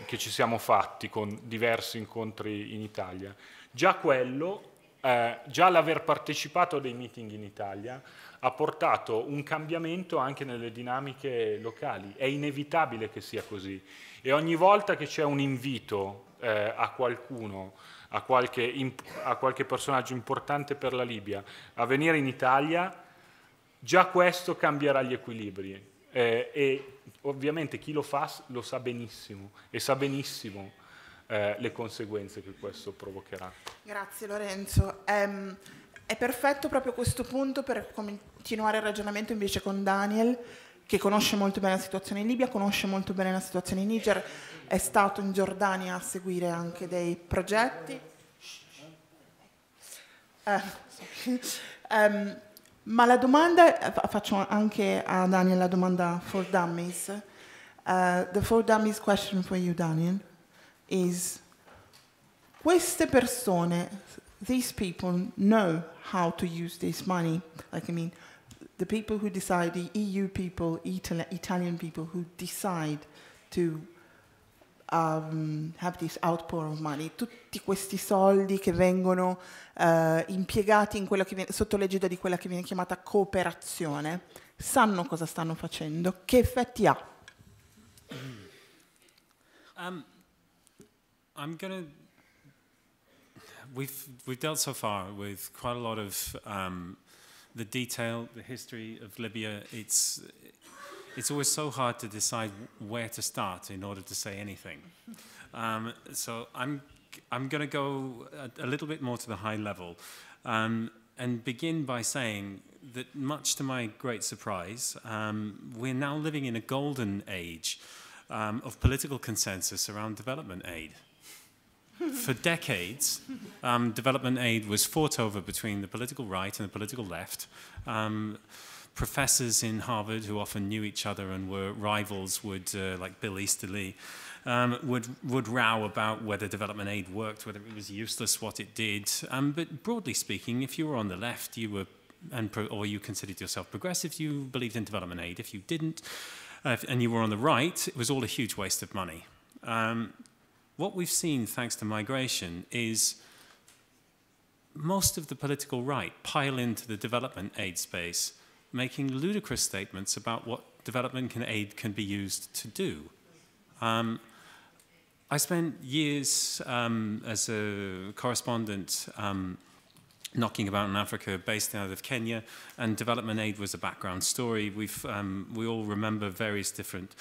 che ci siamo fatti con diversi incontri in Italia? Già quello eh, già l'aver partecipato a dei meeting in Italia ha portato un cambiamento anche nelle dinamiche locali. È inevitabile che sia così. E ogni volta che c'è un invito eh, a qualcuno, a qualche, a qualche personaggio importante per la Libia, a venire in Italia, già questo cambierà gli equilibri. Eh, e ovviamente chi lo fa lo sa benissimo e sa benissimo eh, le conseguenze che questo provocherà. Grazie Lorenzo. Um, è perfetto proprio questo punto per continuare il ragionamento invece con Daniel, che conosce molto bene la situazione in Libia, conosce molto bene la situazione in Niger, è stato in Giordania a seguire anche dei progetti. Um, <laughs> ma la domanda, faccio anche a Daniel la domanda for dummies. Uh, the for dummies question for you, Daniel is queste persone these people know how to use this money. Like, I mean, the people who decide, the EU people, Itali- Italian people who decide to um, have this outpour of money, tutti questi soldi che vengono uh, impiegati in che viene, sotto l'egida di quella che viene chiamata cooperazione, sanno cosa stanno facendo, che effetti ha. Um, I'm going to we've we've dealt so far with quite a lot of um, the detail, the history of Libya. It's it's always so hard to decide where to start in order to say anything. <laughs> Um, so I'm I'm going to go a, a, little bit more to the high level, um, and begin by saying that, much to my great surprise, um, we're now living in a golden age um, of political consensus around development aid for decades, um, development aid was fought over between the political right and the political left. Um, professors in Harvard who often knew each other and were rivals would, uh, like Bill Easterly, um, would, would row about whether development aid worked, whether it was useless, what it did. Um, but broadly speaking, if you were on the left, you were, and pro or you considered yourself progressive, you believed in development aid. If you didn't, uh, if, and you were on the right, it was all a huge waste of money. Um, what we've seen thanks to migration is most of the political right pile into the development aid space, making ludicrous statements about what development aid can be used to do. Um, I spent years um, as a correspondent um, knocking about in Africa, based out of Kenya, and development aid was a background story. We've, um, we all remember various different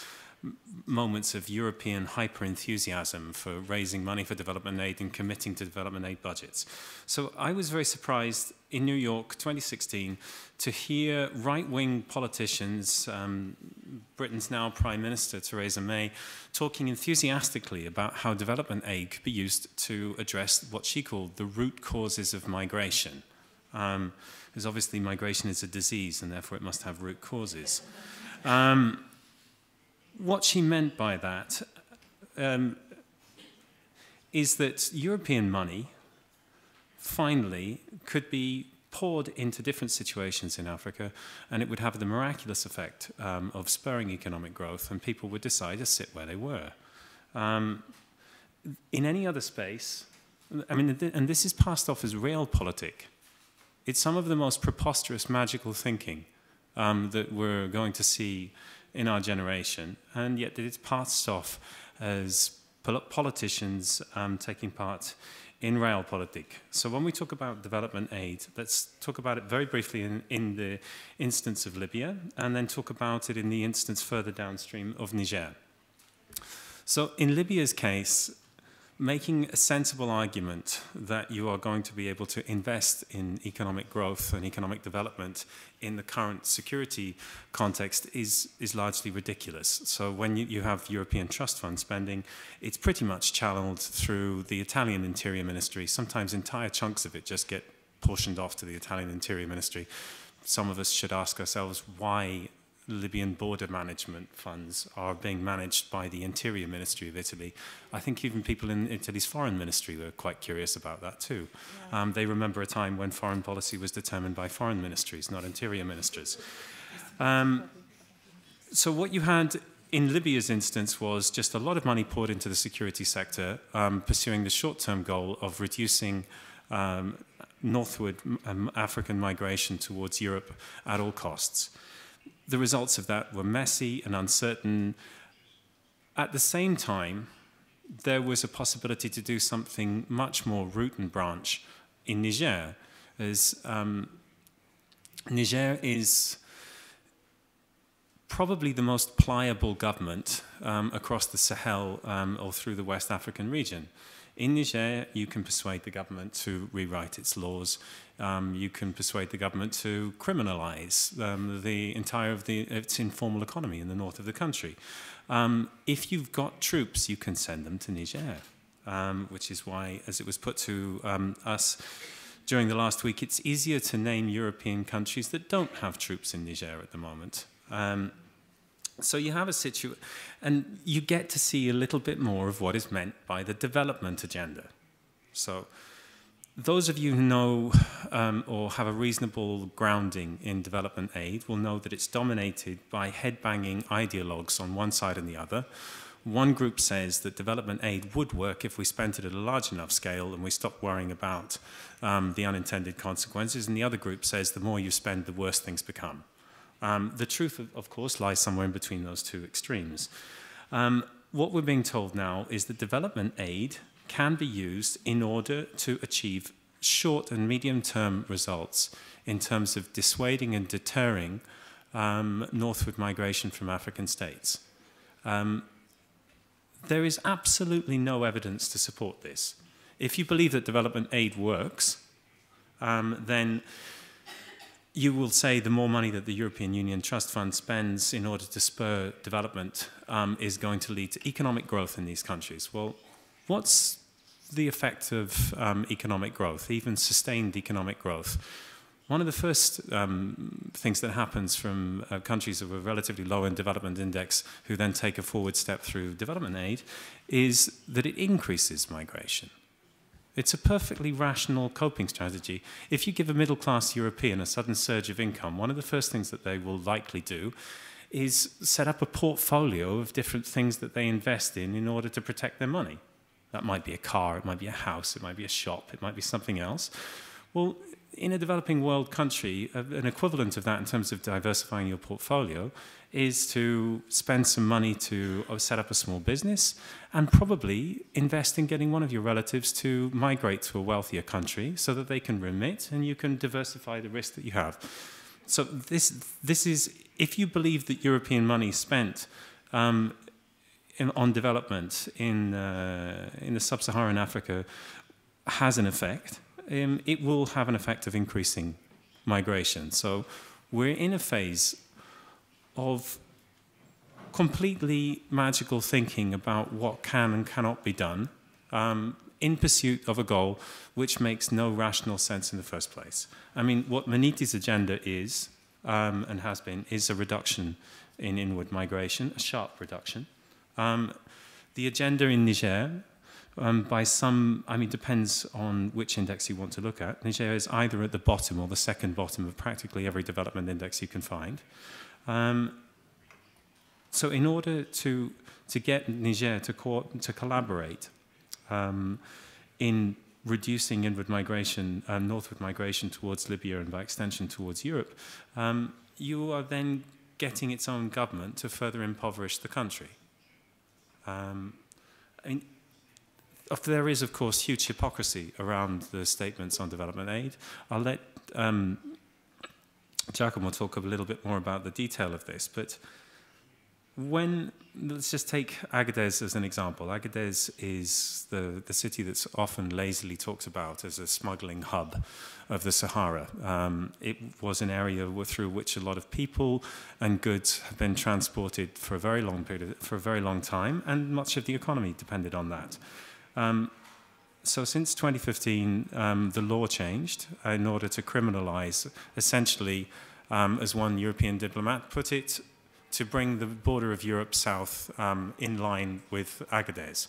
moments of European hyper enthusiasm for raising money for development aid and committing to development aid budgets. So I was very surprised in New York 2016 to hear right wing politicians, um, Britain's now Prime Minister Theresa May, talking enthusiastically about how development aid could be used to address what she called the root causes of migration. Um, because obviously migration is a disease and therefore it must have root causes. Um, what she meant by that um, is that European money finally could be poured into different situations in Africa, and it would have the miraculous effect um, of spurring economic growth, and people would decide to sit where they were. Um, in any other space, I mean, and this is passed off as realpolitik. It's some of the most preposterous magical thinking um, that we're going to see in our generation, and yet it's passed off as politicians um, taking part in Realpolitik. So when we talk about development aid, let's talk about it very briefly in, in the instance of Libya, and then talk about it in the instance further downstream of Niger. So in Libya's case, making a sensible argument that you are going to be able to invest in economic growth and economic development in the current security context is, is largely ridiculous. So when you, you have European trust fund spending, it's pretty much channeled through the Italian Interior Ministry. Sometimes entire chunks of it just get portioned off to the Italian Interior Ministry. Some of us should ask ourselves why Libyan border management funds are being managed by the Interior Ministry of Italy. I think even people in Italy's foreign ministry were quite curious about that too. Yeah. Um, they remember a time when foreign policy was determined by foreign ministries, not interior ministers. Um, so what you had in Libya's instance was just a lot of money poured into the security sector, um, pursuing the short-term goal of reducing um, northward um, African migration towards Europe at all costs the results of that were messy and uncertain. At the same time, there was a possibility to do something much more root and branch in Niger. As, um, Niger is probably the most pliable government um, across the Sahel um, or through the West African region. In Niger, you can persuade the government to rewrite its laws. Um, you can persuade the government to criminalize um, the entire of the, its informal economy in the north of the country. Um, if you've got troops, you can send them to Niger, um, which is why, as it was put to um, us during the last week, it's easier to name European countries that don't have troops in Niger at the moment. Um, so you have a situation, and you get to see a little bit more of what is meant by the development agenda. So those of you who know um, or have a reasonable grounding in development aid will know that it's dominated by headbanging ideologues on one side and the other. One group says that development aid would work if we spent it at a large enough scale and we stopped worrying about um, the unintended consequences, and the other group says the more you spend, the worse things become. Um, the truth, of, of, course, lies somewhere in between those two extremes. Um, what we're being told now is that development aid can be used in order to achieve short and medium term results in terms of dissuading and deterring um, northward migration from African states. Um, there is absolutely no evidence to support this. If you believe that development aid works, um, then you will say the more money that the European Union Trust Fund spends in order to spur development um, is going to lead to economic growth in these countries. Well, what's the effect of um, economic growth, even sustained economic growth? One of the first um, things that happens from uh, countries of a relatively low in development index who then take a forward step through development aid is that it increases migration. It's a perfectly rational coping strategy. If you give a middle class European a sudden surge of income, one of the first things that they will likely do is set up a portfolio of different things that they invest in in order to protect their money. That might be a car, it might be a house, it might be a shop, it might be something else. Well, in a developing world country, an equivalent of that in terms of diversifying your portfolio is to spend some money to uh, set up a small business and probably invest in getting one of your relatives to migrate to a wealthier country so that they can remit and you can diversify the risk that you have. So this, this is, if you believe that European money spent um, in, on development in, uh, in the sub-Saharan Africa has an effect, um, it will have an effect of increasing migration. So we're in a phase of completely magical thinking about what can and cannot be done um, in pursuit of a goal which makes no rational sense in the first place. I mean, what Meniti's agenda is um, and has been is a reduction in inward migration, a sharp reduction. Um, the agenda in Niger um, by some, I mean, depends on which index you want to look at. Niger is either at the bottom or the second bottom of practically every development index you can find. Um, so in order to, to get Niger to, co to collaborate um, in reducing inward migration, um, northward migration towards Libya and by extension towards Europe, um, you are then getting its own government to further impoverish the country. Um, I mean, there is, of course, huge hypocrisy around the statements on development aid. I'll let um, Giacomo talk a little bit more about the detail of this, but when let's just take Agadez as an example. Agadez is the, the city that's often lazily talked about as a smuggling hub of the Sahara. Um, it was an area through which a lot of people and goods have been transported for a very long period, for a very long time, and much of the economy depended on that. Um, so since 2015, um, the law changed in order to criminalize, essentially, um, as one European diplomat put it, to bring the border of Europe south um, in line with Agadez.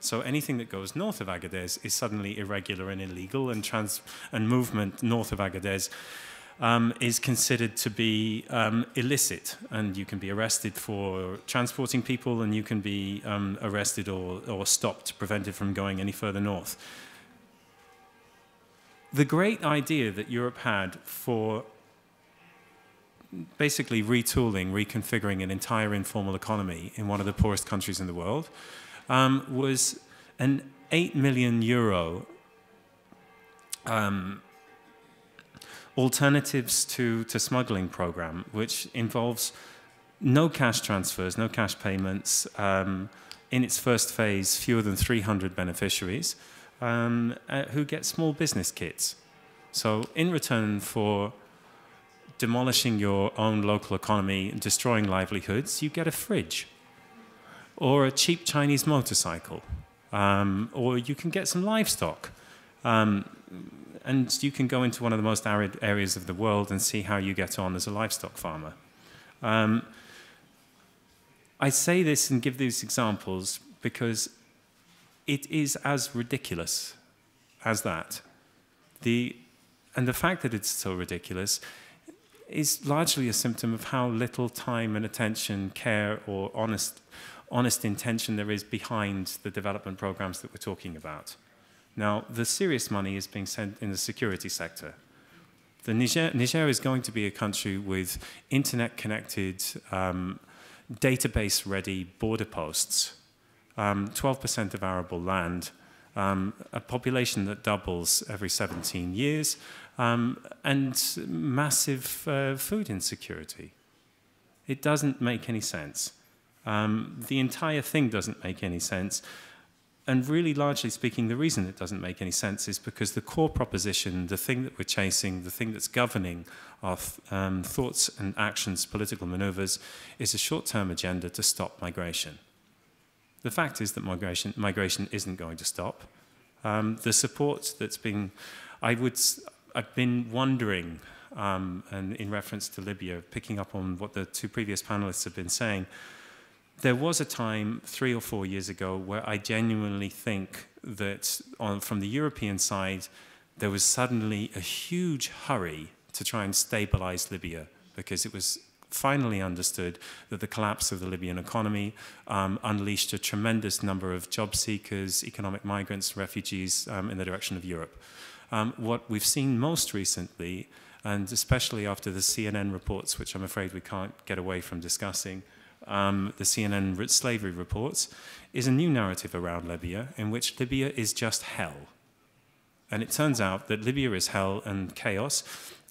So anything that goes north of Agadez is suddenly irregular and illegal, and, trans and movement north of Agadez um, is considered to be um, illicit, and you can be arrested for transporting people, and you can be um, arrested or, or stopped, prevented from going any further north. The great idea that Europe had for basically retooling, reconfiguring an entire informal economy in one of the poorest countries in the world um, was an 8 million euro um, alternatives to, to smuggling program, which involves no cash transfers, no cash payments. Um, in its first phase, fewer than 300 beneficiaries um, uh, who get small business kits. So, in return for demolishing your own local economy and destroying livelihoods, you get a fridge or a cheap Chinese motorcycle, um, or you can get some livestock. Um, and you can go into one of the most arid areas of the world and see how you get on as a livestock farmer. Um, I say this and give these examples because it is as ridiculous as that The, and the fact that it's so ridiculous is largely a symptom of how little time and attention, care, or honest, honest intention there is behind the development programs that we're talking about. Now, the serious money is being sent in the security sector. The Niger, Niger is going to be a country with internet connected, um, database ready border posts, 12% um, of arable land, um, a population that doubles every 17 years, um, and massive uh, food insecurity. It doesn't make any sense. Um, the entire thing doesn't make any sense. And really, largely speaking, the reason it doesn't make any sense is because the core proposition, the thing that we're chasing, the thing that's governing our um, thoughts and actions, political maneuvers, is a short term agenda to stop migration. The fact is that migration, migration isn't going to stop. Um, the support that's been, I would, I've been wondering, um, and in reference to Libya, picking up on what the two previous panelists have been saying, there was a time three or four years ago where I genuinely think that on, from the European side, there was suddenly a huge hurry to try and stabilize Libya because it was finally understood that the collapse of the Libyan economy um, unleashed a tremendous number of job seekers, economic migrants, refugees um, in the direction of Europe. Um, what we've seen most recently, and especially after the CNN reports, which I'm afraid we can't get away from discussing, um, the CNN slavery reports, is a new narrative around Libya in which Libya is just hell. And it turns out that Libya is hell and chaos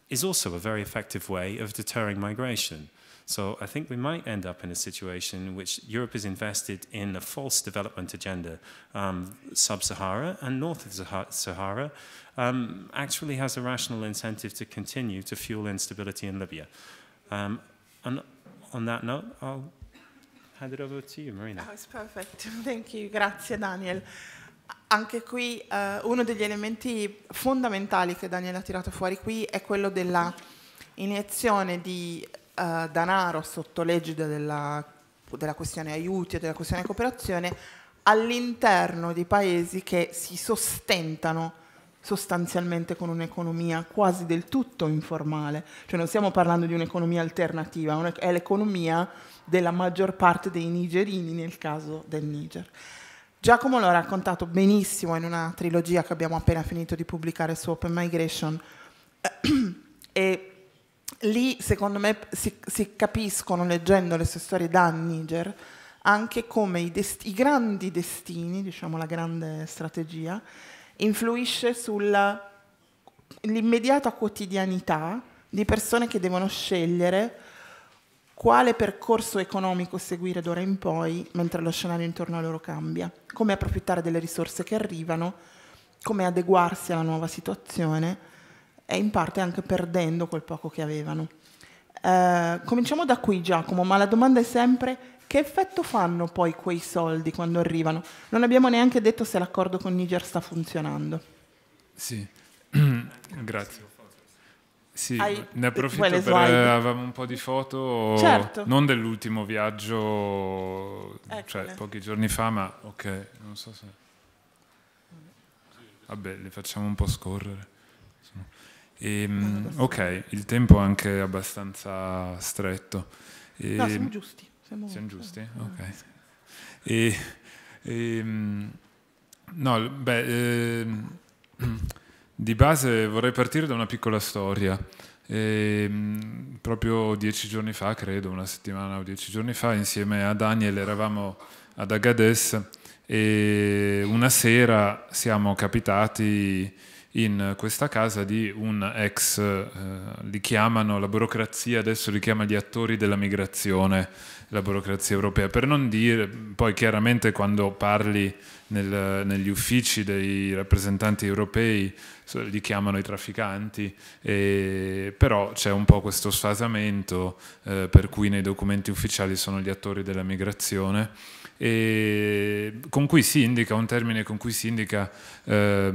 is also a very effective way of deterring migration. So I think we might end up in a situation in which Europe is invested in a false development agenda. Um, Sub-Sahara and north of Sahara um, actually has a rational incentive to continue to fuel instability in Libya. Um, and on that note, I'll hand it over to you, Marina. Oh, it's perfect. <laughs> Thank you. Grazie, Daniel. Anche qui eh, uno degli elementi fondamentali che Daniel ha tirato fuori qui è quello della iniezione di eh, denaro sotto l'egida della, della questione aiuti e della questione cooperazione all'interno di paesi che si sostentano sostanzialmente con un'economia quasi del tutto informale, cioè non stiamo parlando di un'economia alternativa, è l'economia della maggior parte dei nigerini nel caso del Niger. Giacomo l'ha raccontato benissimo in una trilogia che abbiamo appena finito di pubblicare su Open Migration <clears throat> e lì secondo me si, si, capiscono leggendo le sue storie da Niger anche come i, i grandi destini, diciamo la grande strategia, influisce sull'immediata quotidianità di persone che devono scegliere quale percorso economico seguire d'ora in poi mentre lo scenario intorno a loro cambia, come approfittare delle risorse che arrivano, come adeguarsi alla nuova situazione e in parte anche perdendo quel poco che avevano. Eh, cominciamo da qui Giacomo, ma la domanda è sempre che effetto fanno poi quei soldi quando arrivano? Non abbiamo neanche detto se l'accordo con Niger sta funzionando. Sì, <clears throat> grazie. Sì, Hai, ne approfitto per avevamo un po' di foto, certo. non dell'ultimo viaggio, Eccole. cioè pochi giorni fa, ma ok, non so se... Vabbè, le facciamo un po' scorrere. E, ehm, ok, il tempo è anche abbastanza stretto. E, no, siamo giusti. Siamo, siamo giusti? Ok. E, e, ehm, no, beh... Eh, <clears throat> di base vorrei partire da una piccola storia. E, proprio dieci giorni fa, credo, una settimana o dieci giorni fa, insieme a Daniel eravamo ad Agades e una sera siamo capitati in questa casa di un ex, eh, li chiamano la burocrazia, adesso li chiama gli attori della migrazione, la burocrazia europea, per non dire, poi chiaramente quando parli nel, negli uffici dei rappresentanti europei li chiamano i trafficanti, e, però c'è un po' questo sfasamento eh, per cui nei documenti ufficiali sono gli attori della migrazione, con cui si indica, un termine con cui si indica eh,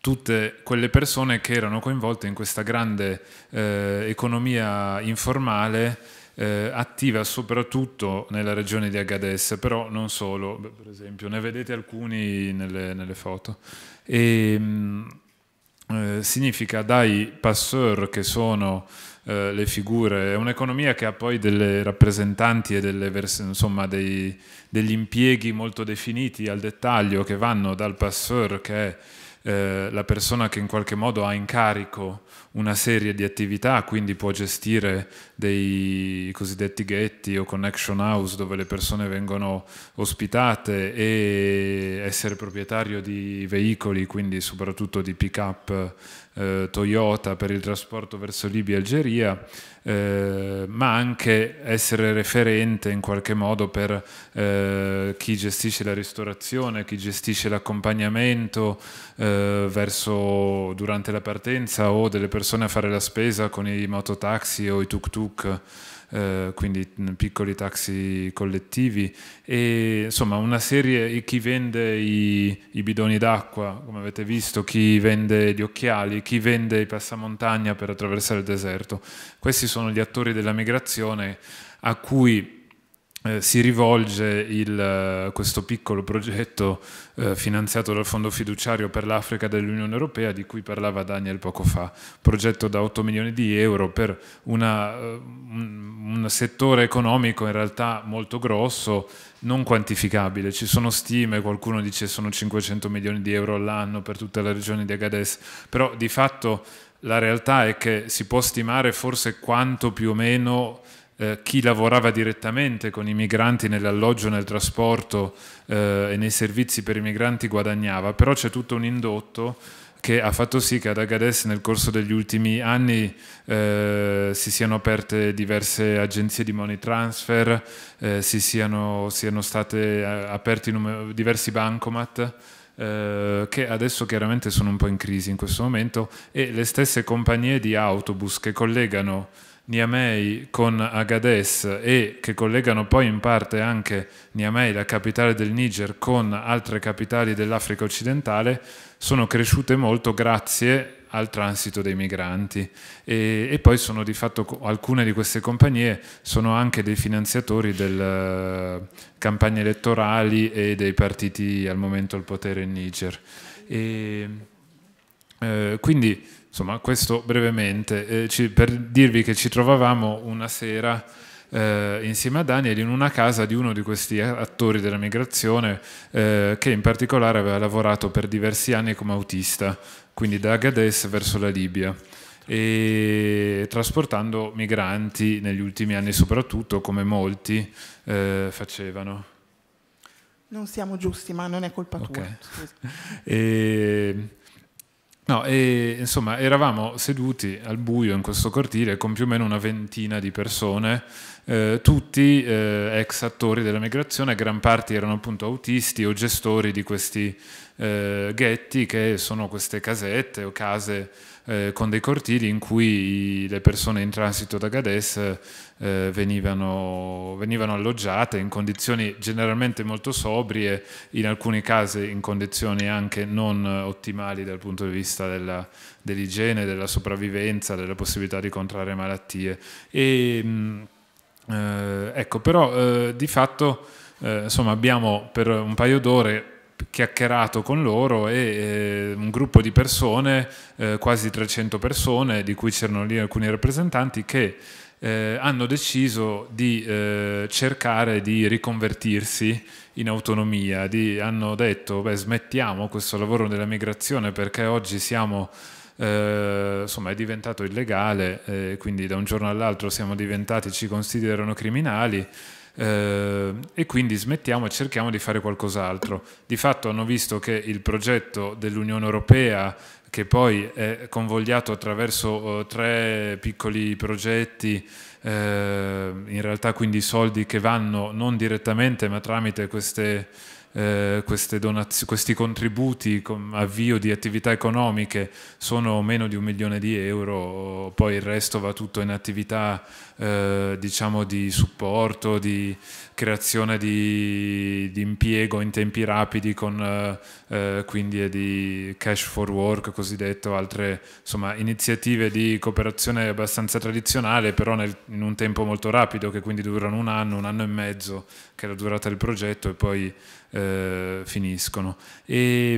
tutte quelle persone che erano coinvolte in questa grande eh, economia informale eh, attiva soprattutto nella regione di Agadez, però non solo, per esempio, ne vedete alcuni nelle, nelle foto. E, ehm, eh, significa dai passeur che sono eh, le figure, è un'economia che ha poi delle rappresentanti e delle insomma, dei, degli impieghi molto definiti al dettaglio che vanno dal passeur che è eh, la persona che in qualche modo ha in carico una serie di attività, quindi può gestire dei cosiddetti ghetti o connection house dove le persone vengono ospitate e essere proprietario di veicoli, quindi soprattutto di pick-up eh, Toyota per il trasporto verso Libia e Algeria, eh, ma anche essere referente in qualche modo per eh, chi gestisce la ristorazione, chi gestisce l'accompagnamento eh, verso, durante la partenza o delle persone a fare la spesa con i mototaxi o i tuk-tuk eh, quindi piccoli taxi collettivi e insomma una serie, chi vende i, i bidoni d'acqua, come avete visto, chi vende gli occhiali, chi vende i passamontagna per attraversare il deserto. Questi sono gli attori della migrazione a cui eh, si rivolge il, eh, questo piccolo progetto eh, finanziato dal Fondo fiduciario per l'Africa dell'Unione Europea di cui parlava Daniel poco fa, progetto da 8 milioni di euro per una, uh, un, un, settore economico in realtà molto grosso, non quantificabile, ci sono stime, qualcuno dice sono 500 milioni di euro all'anno per tutta la regione di Agadez, però di fatto la realtà è che si può stimare forse quanto più o meno eh, chi lavorava direttamente con i migranti nell'alloggio, nel trasporto eh, e nei servizi per i migranti guadagnava, però c'è tutto un indotto che ha fatto sì che ad Agades nel corso degli ultimi anni eh, si siano aperte diverse agenzie di money transfer, eh, si siano, siano state eh, aperti diversi bancomat eh, che adesso chiaramente sono un po' in crisi in questo momento e le stesse compagnie di autobus che collegano Niamey con Agades e che collegano poi in parte anche Niamey, la capitale del Niger, con altre capitali dell'Africa occidentale, sono cresciute molto grazie al transito dei migranti e, e, poi sono di fatto alcune di queste compagnie sono anche dei finanziatori delle uh, campagne elettorali e dei partiti al momento al potere in Niger. E, uh, quindi Insomma, questo brevemente, eh, ci, per dirvi che ci trovavamo una sera eh, insieme a Daniel in una casa di uno di questi attori della migrazione eh, che in particolare aveva lavorato per diversi anni come autista, quindi da Agades verso la Libia e trasportando migranti negli ultimi anni soprattutto come molti eh, facevano. Non siamo giusti, ma non è colpa okay. tua. <laughs> e, No, e, insomma, eravamo seduti al buio in questo cortile con più o meno una ventina di persone, eh, tutti eh, ex attori della migrazione, gran parte erano appunto autisti o gestori di questi eh, ghetti che sono queste casette o case eh, con dei cortili in cui le persone in transito da Gades eh, venivano, venivano, alloggiate in condizioni generalmente molto sobrie, in alcuni casi in condizioni anche non ottimali dal punto di vista della, dell'igiene, della sopravvivenza, della possibilità di contrarre malattie. E, mh, mm, eh, ecco, però eh, di fatto eh, insomma, abbiamo per un paio d'ore chiacchierato con loro e eh, un gruppo di persone, eh, quasi 300 persone, di cui c'erano lì alcuni rappresentanti, che eh, hanno deciso di eh, cercare di riconvertirsi in autonomia, di, hanno detto beh, smettiamo questo lavoro della migrazione perché oggi siamo... Eh, insomma è diventato illegale, eh, quindi da un giorno all'altro siamo diventati, ci considerano criminali, eh, e quindi smettiamo e cerchiamo di fare qualcos'altro. Di fatto hanno visto che il progetto dell'Unione Europea che poi è convogliato attraverso uh, tre piccoli progetti, eh, in realtà quindi soldi che vanno non direttamente ma tramite queste eh, questi contributi con avvio di attività economiche sono meno di un milione di euro, poi il resto va tutto in attività eh, diciamo di supporto, di creazione di, di, impiego in tempi rapidi con eh quindi di cash for work cosiddetto, altre insomma, iniziative di cooperazione abbastanza tradizionale però nel, in un tempo molto rapido che quindi durano un anno, un anno e mezzo che è la durata del progetto e poi eh, finiscono. E,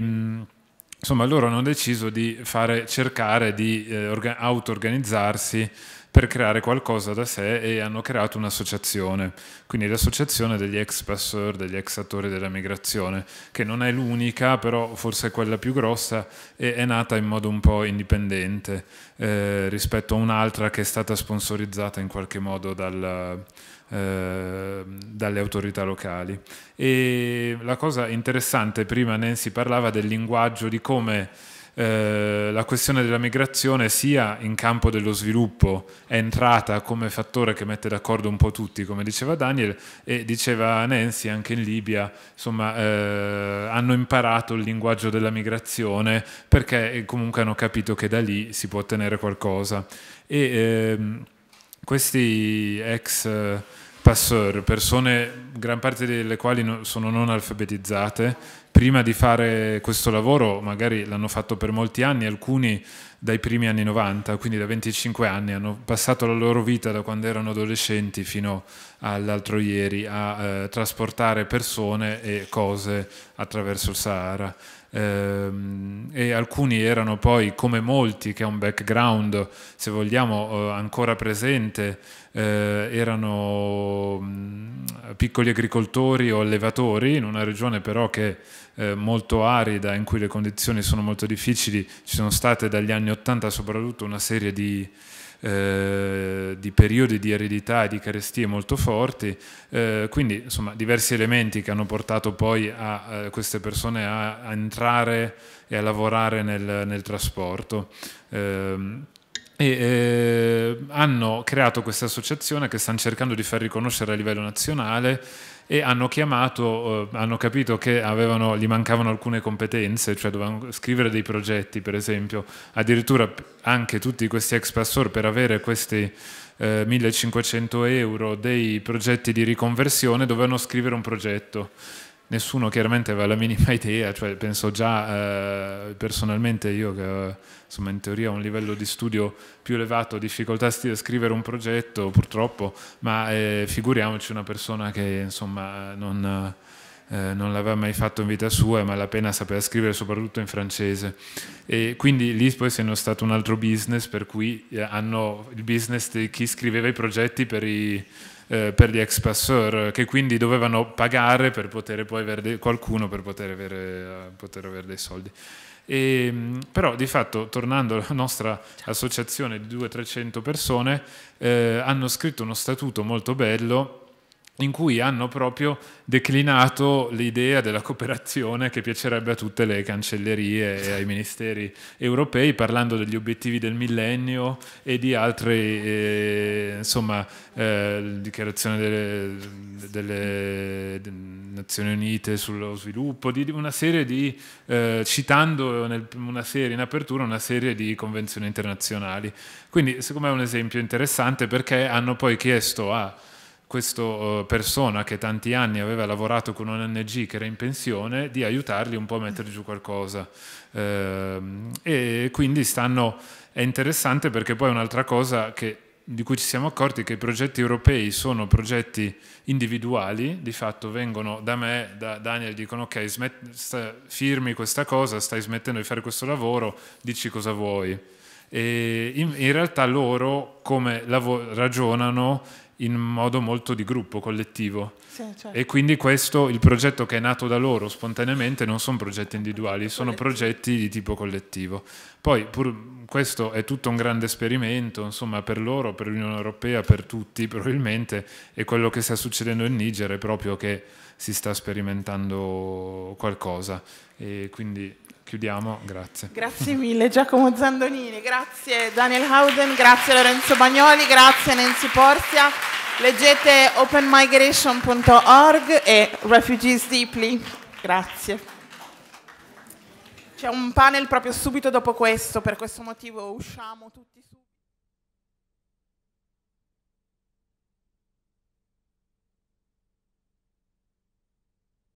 insomma loro hanno deciso di fare, cercare di eh, auto-organizzarsi per creare qualcosa da sé e hanno creato un'associazione, quindi l'associazione degli ex passeur, degli ex attori della migrazione, che non è l'unica, però forse è quella più grossa e è nata in modo un po' indipendente eh, rispetto a un'altra che è stata sponsorizzata in qualche modo dal, eh, dalle autorità locali. E la cosa interessante, prima Nancy parlava del linguaggio, di come eh, la questione della migrazione sia in campo dello sviluppo è entrata come fattore che mette d'accordo un po' tutti, come diceva Daniel, e diceva Nancy anche in Libia, insomma, eh, hanno imparato il linguaggio della migrazione perché comunque hanno capito che da lì si può ottenere qualcosa. E ehm, questi ex passeur, persone gran parte delle quali sono non alfabetizzate, prima di fare questo lavoro magari l'hanno fatto per molti anni, alcuni dai primi anni 90, quindi da 25 anni, hanno passato la loro vita da quando erano adolescenti fino all'altro ieri a eh, trasportare persone e cose attraverso il Sahara. Eh, e alcuni erano poi, come molti, che ha un background, se vogliamo, eh, ancora presente, eh, erano mh, piccoli agricoltori o allevatori in una regione però che eh, molto arida, in cui le condizioni sono molto difficili, ci sono state dagli anni Ottanta soprattutto una serie di, eh, di, periodi di eredità e di carestie molto forti, eh, quindi insomma diversi elementi che hanno portato poi a, a eh, queste persone a, a, entrare e a lavorare nel, nel trasporto. Ehm, e eh, hanno creato questa associazione che stanno cercando di far riconoscere a livello nazionale e hanno chiamato, eh, hanno capito che avevano, gli mancavano alcune competenze, cioè dovevano scrivere dei progetti per esempio, addirittura anche tutti questi ex passor per avere questi eh, 1500 euro dei progetti di riconversione dovevano scrivere un progetto nessuno chiaramente aveva la minima <laughs> idea, cioè penso già eh, personalmente io che insomma in teoria ho un livello di studio più elevato, difficoltà a scrivere un progetto purtroppo, ma eh, figuriamoci una persona che insomma non, eh, non l'aveva mai fatto in vita sua, ma appena sapeva scrivere soprattutto in francese. E quindi lì poi è stato un altro business per cui eh, hanno il business di chi scriveva i progetti per i eh, per gli ex passeur che quindi dovevano pagare per poter poi avere de- qualcuno per poter avere, poter avere dei soldi. E, ehm, però di fatto, tornando alla nostra associazione di 200-300 persone, eh, hanno scritto uno statuto molto bello in cui hanno proprio declinato l'idea della cooperazione che piacerebbe a tutte le cancellerie e ai ministeri europei, parlando degli obiettivi del millennio e di altre, eh, insomma, eh, dichiarazione delle, delle, Nazioni Unite sullo sviluppo, di una serie di, eh, citando nel, una serie in apertura una serie di convenzioni internazionali. Quindi secondo me è un esempio interessante perché hanno poi chiesto a questa uh, persona che tanti anni aveva lavorato con un ONG che era in pensione di aiutarli un po' a mettere giù qualcosa. Uh, e quindi stanno, è interessante perché poi un'altra cosa che, di cui ci siamo accorti è che i progetti europei sono progetti individuali, di fatto vengono da me, da Daniel, dicono ok, smet, firmi questa cosa, stai smettendo di fare questo lavoro, dici cosa vuoi. E in, in realtà loro come ragionano in modo molto di gruppo, collettivo. Sì, certo. E quindi questo, il progetto che è nato da loro spontaneamente, non sono progetti individuali, sono progetti di tipo collettivo. Poi pur, questo è tutto un grande esperimento, insomma, per loro, per l'Unione Europea, per tutti probabilmente, e quello che sta succedendo in Niger è proprio che si sta sperimentando qualcosa. E quindi chiudiamo, grazie. Grazie mille Giacomo Zandonini, grazie Daniel Howden, grazie Lorenzo Bagnoli, grazie Nancy Porzia. Leggete openmigration.org e Refugees Deeply. Grazie. C'è un panel proprio subito dopo questo, per questo motivo usciamo tutti.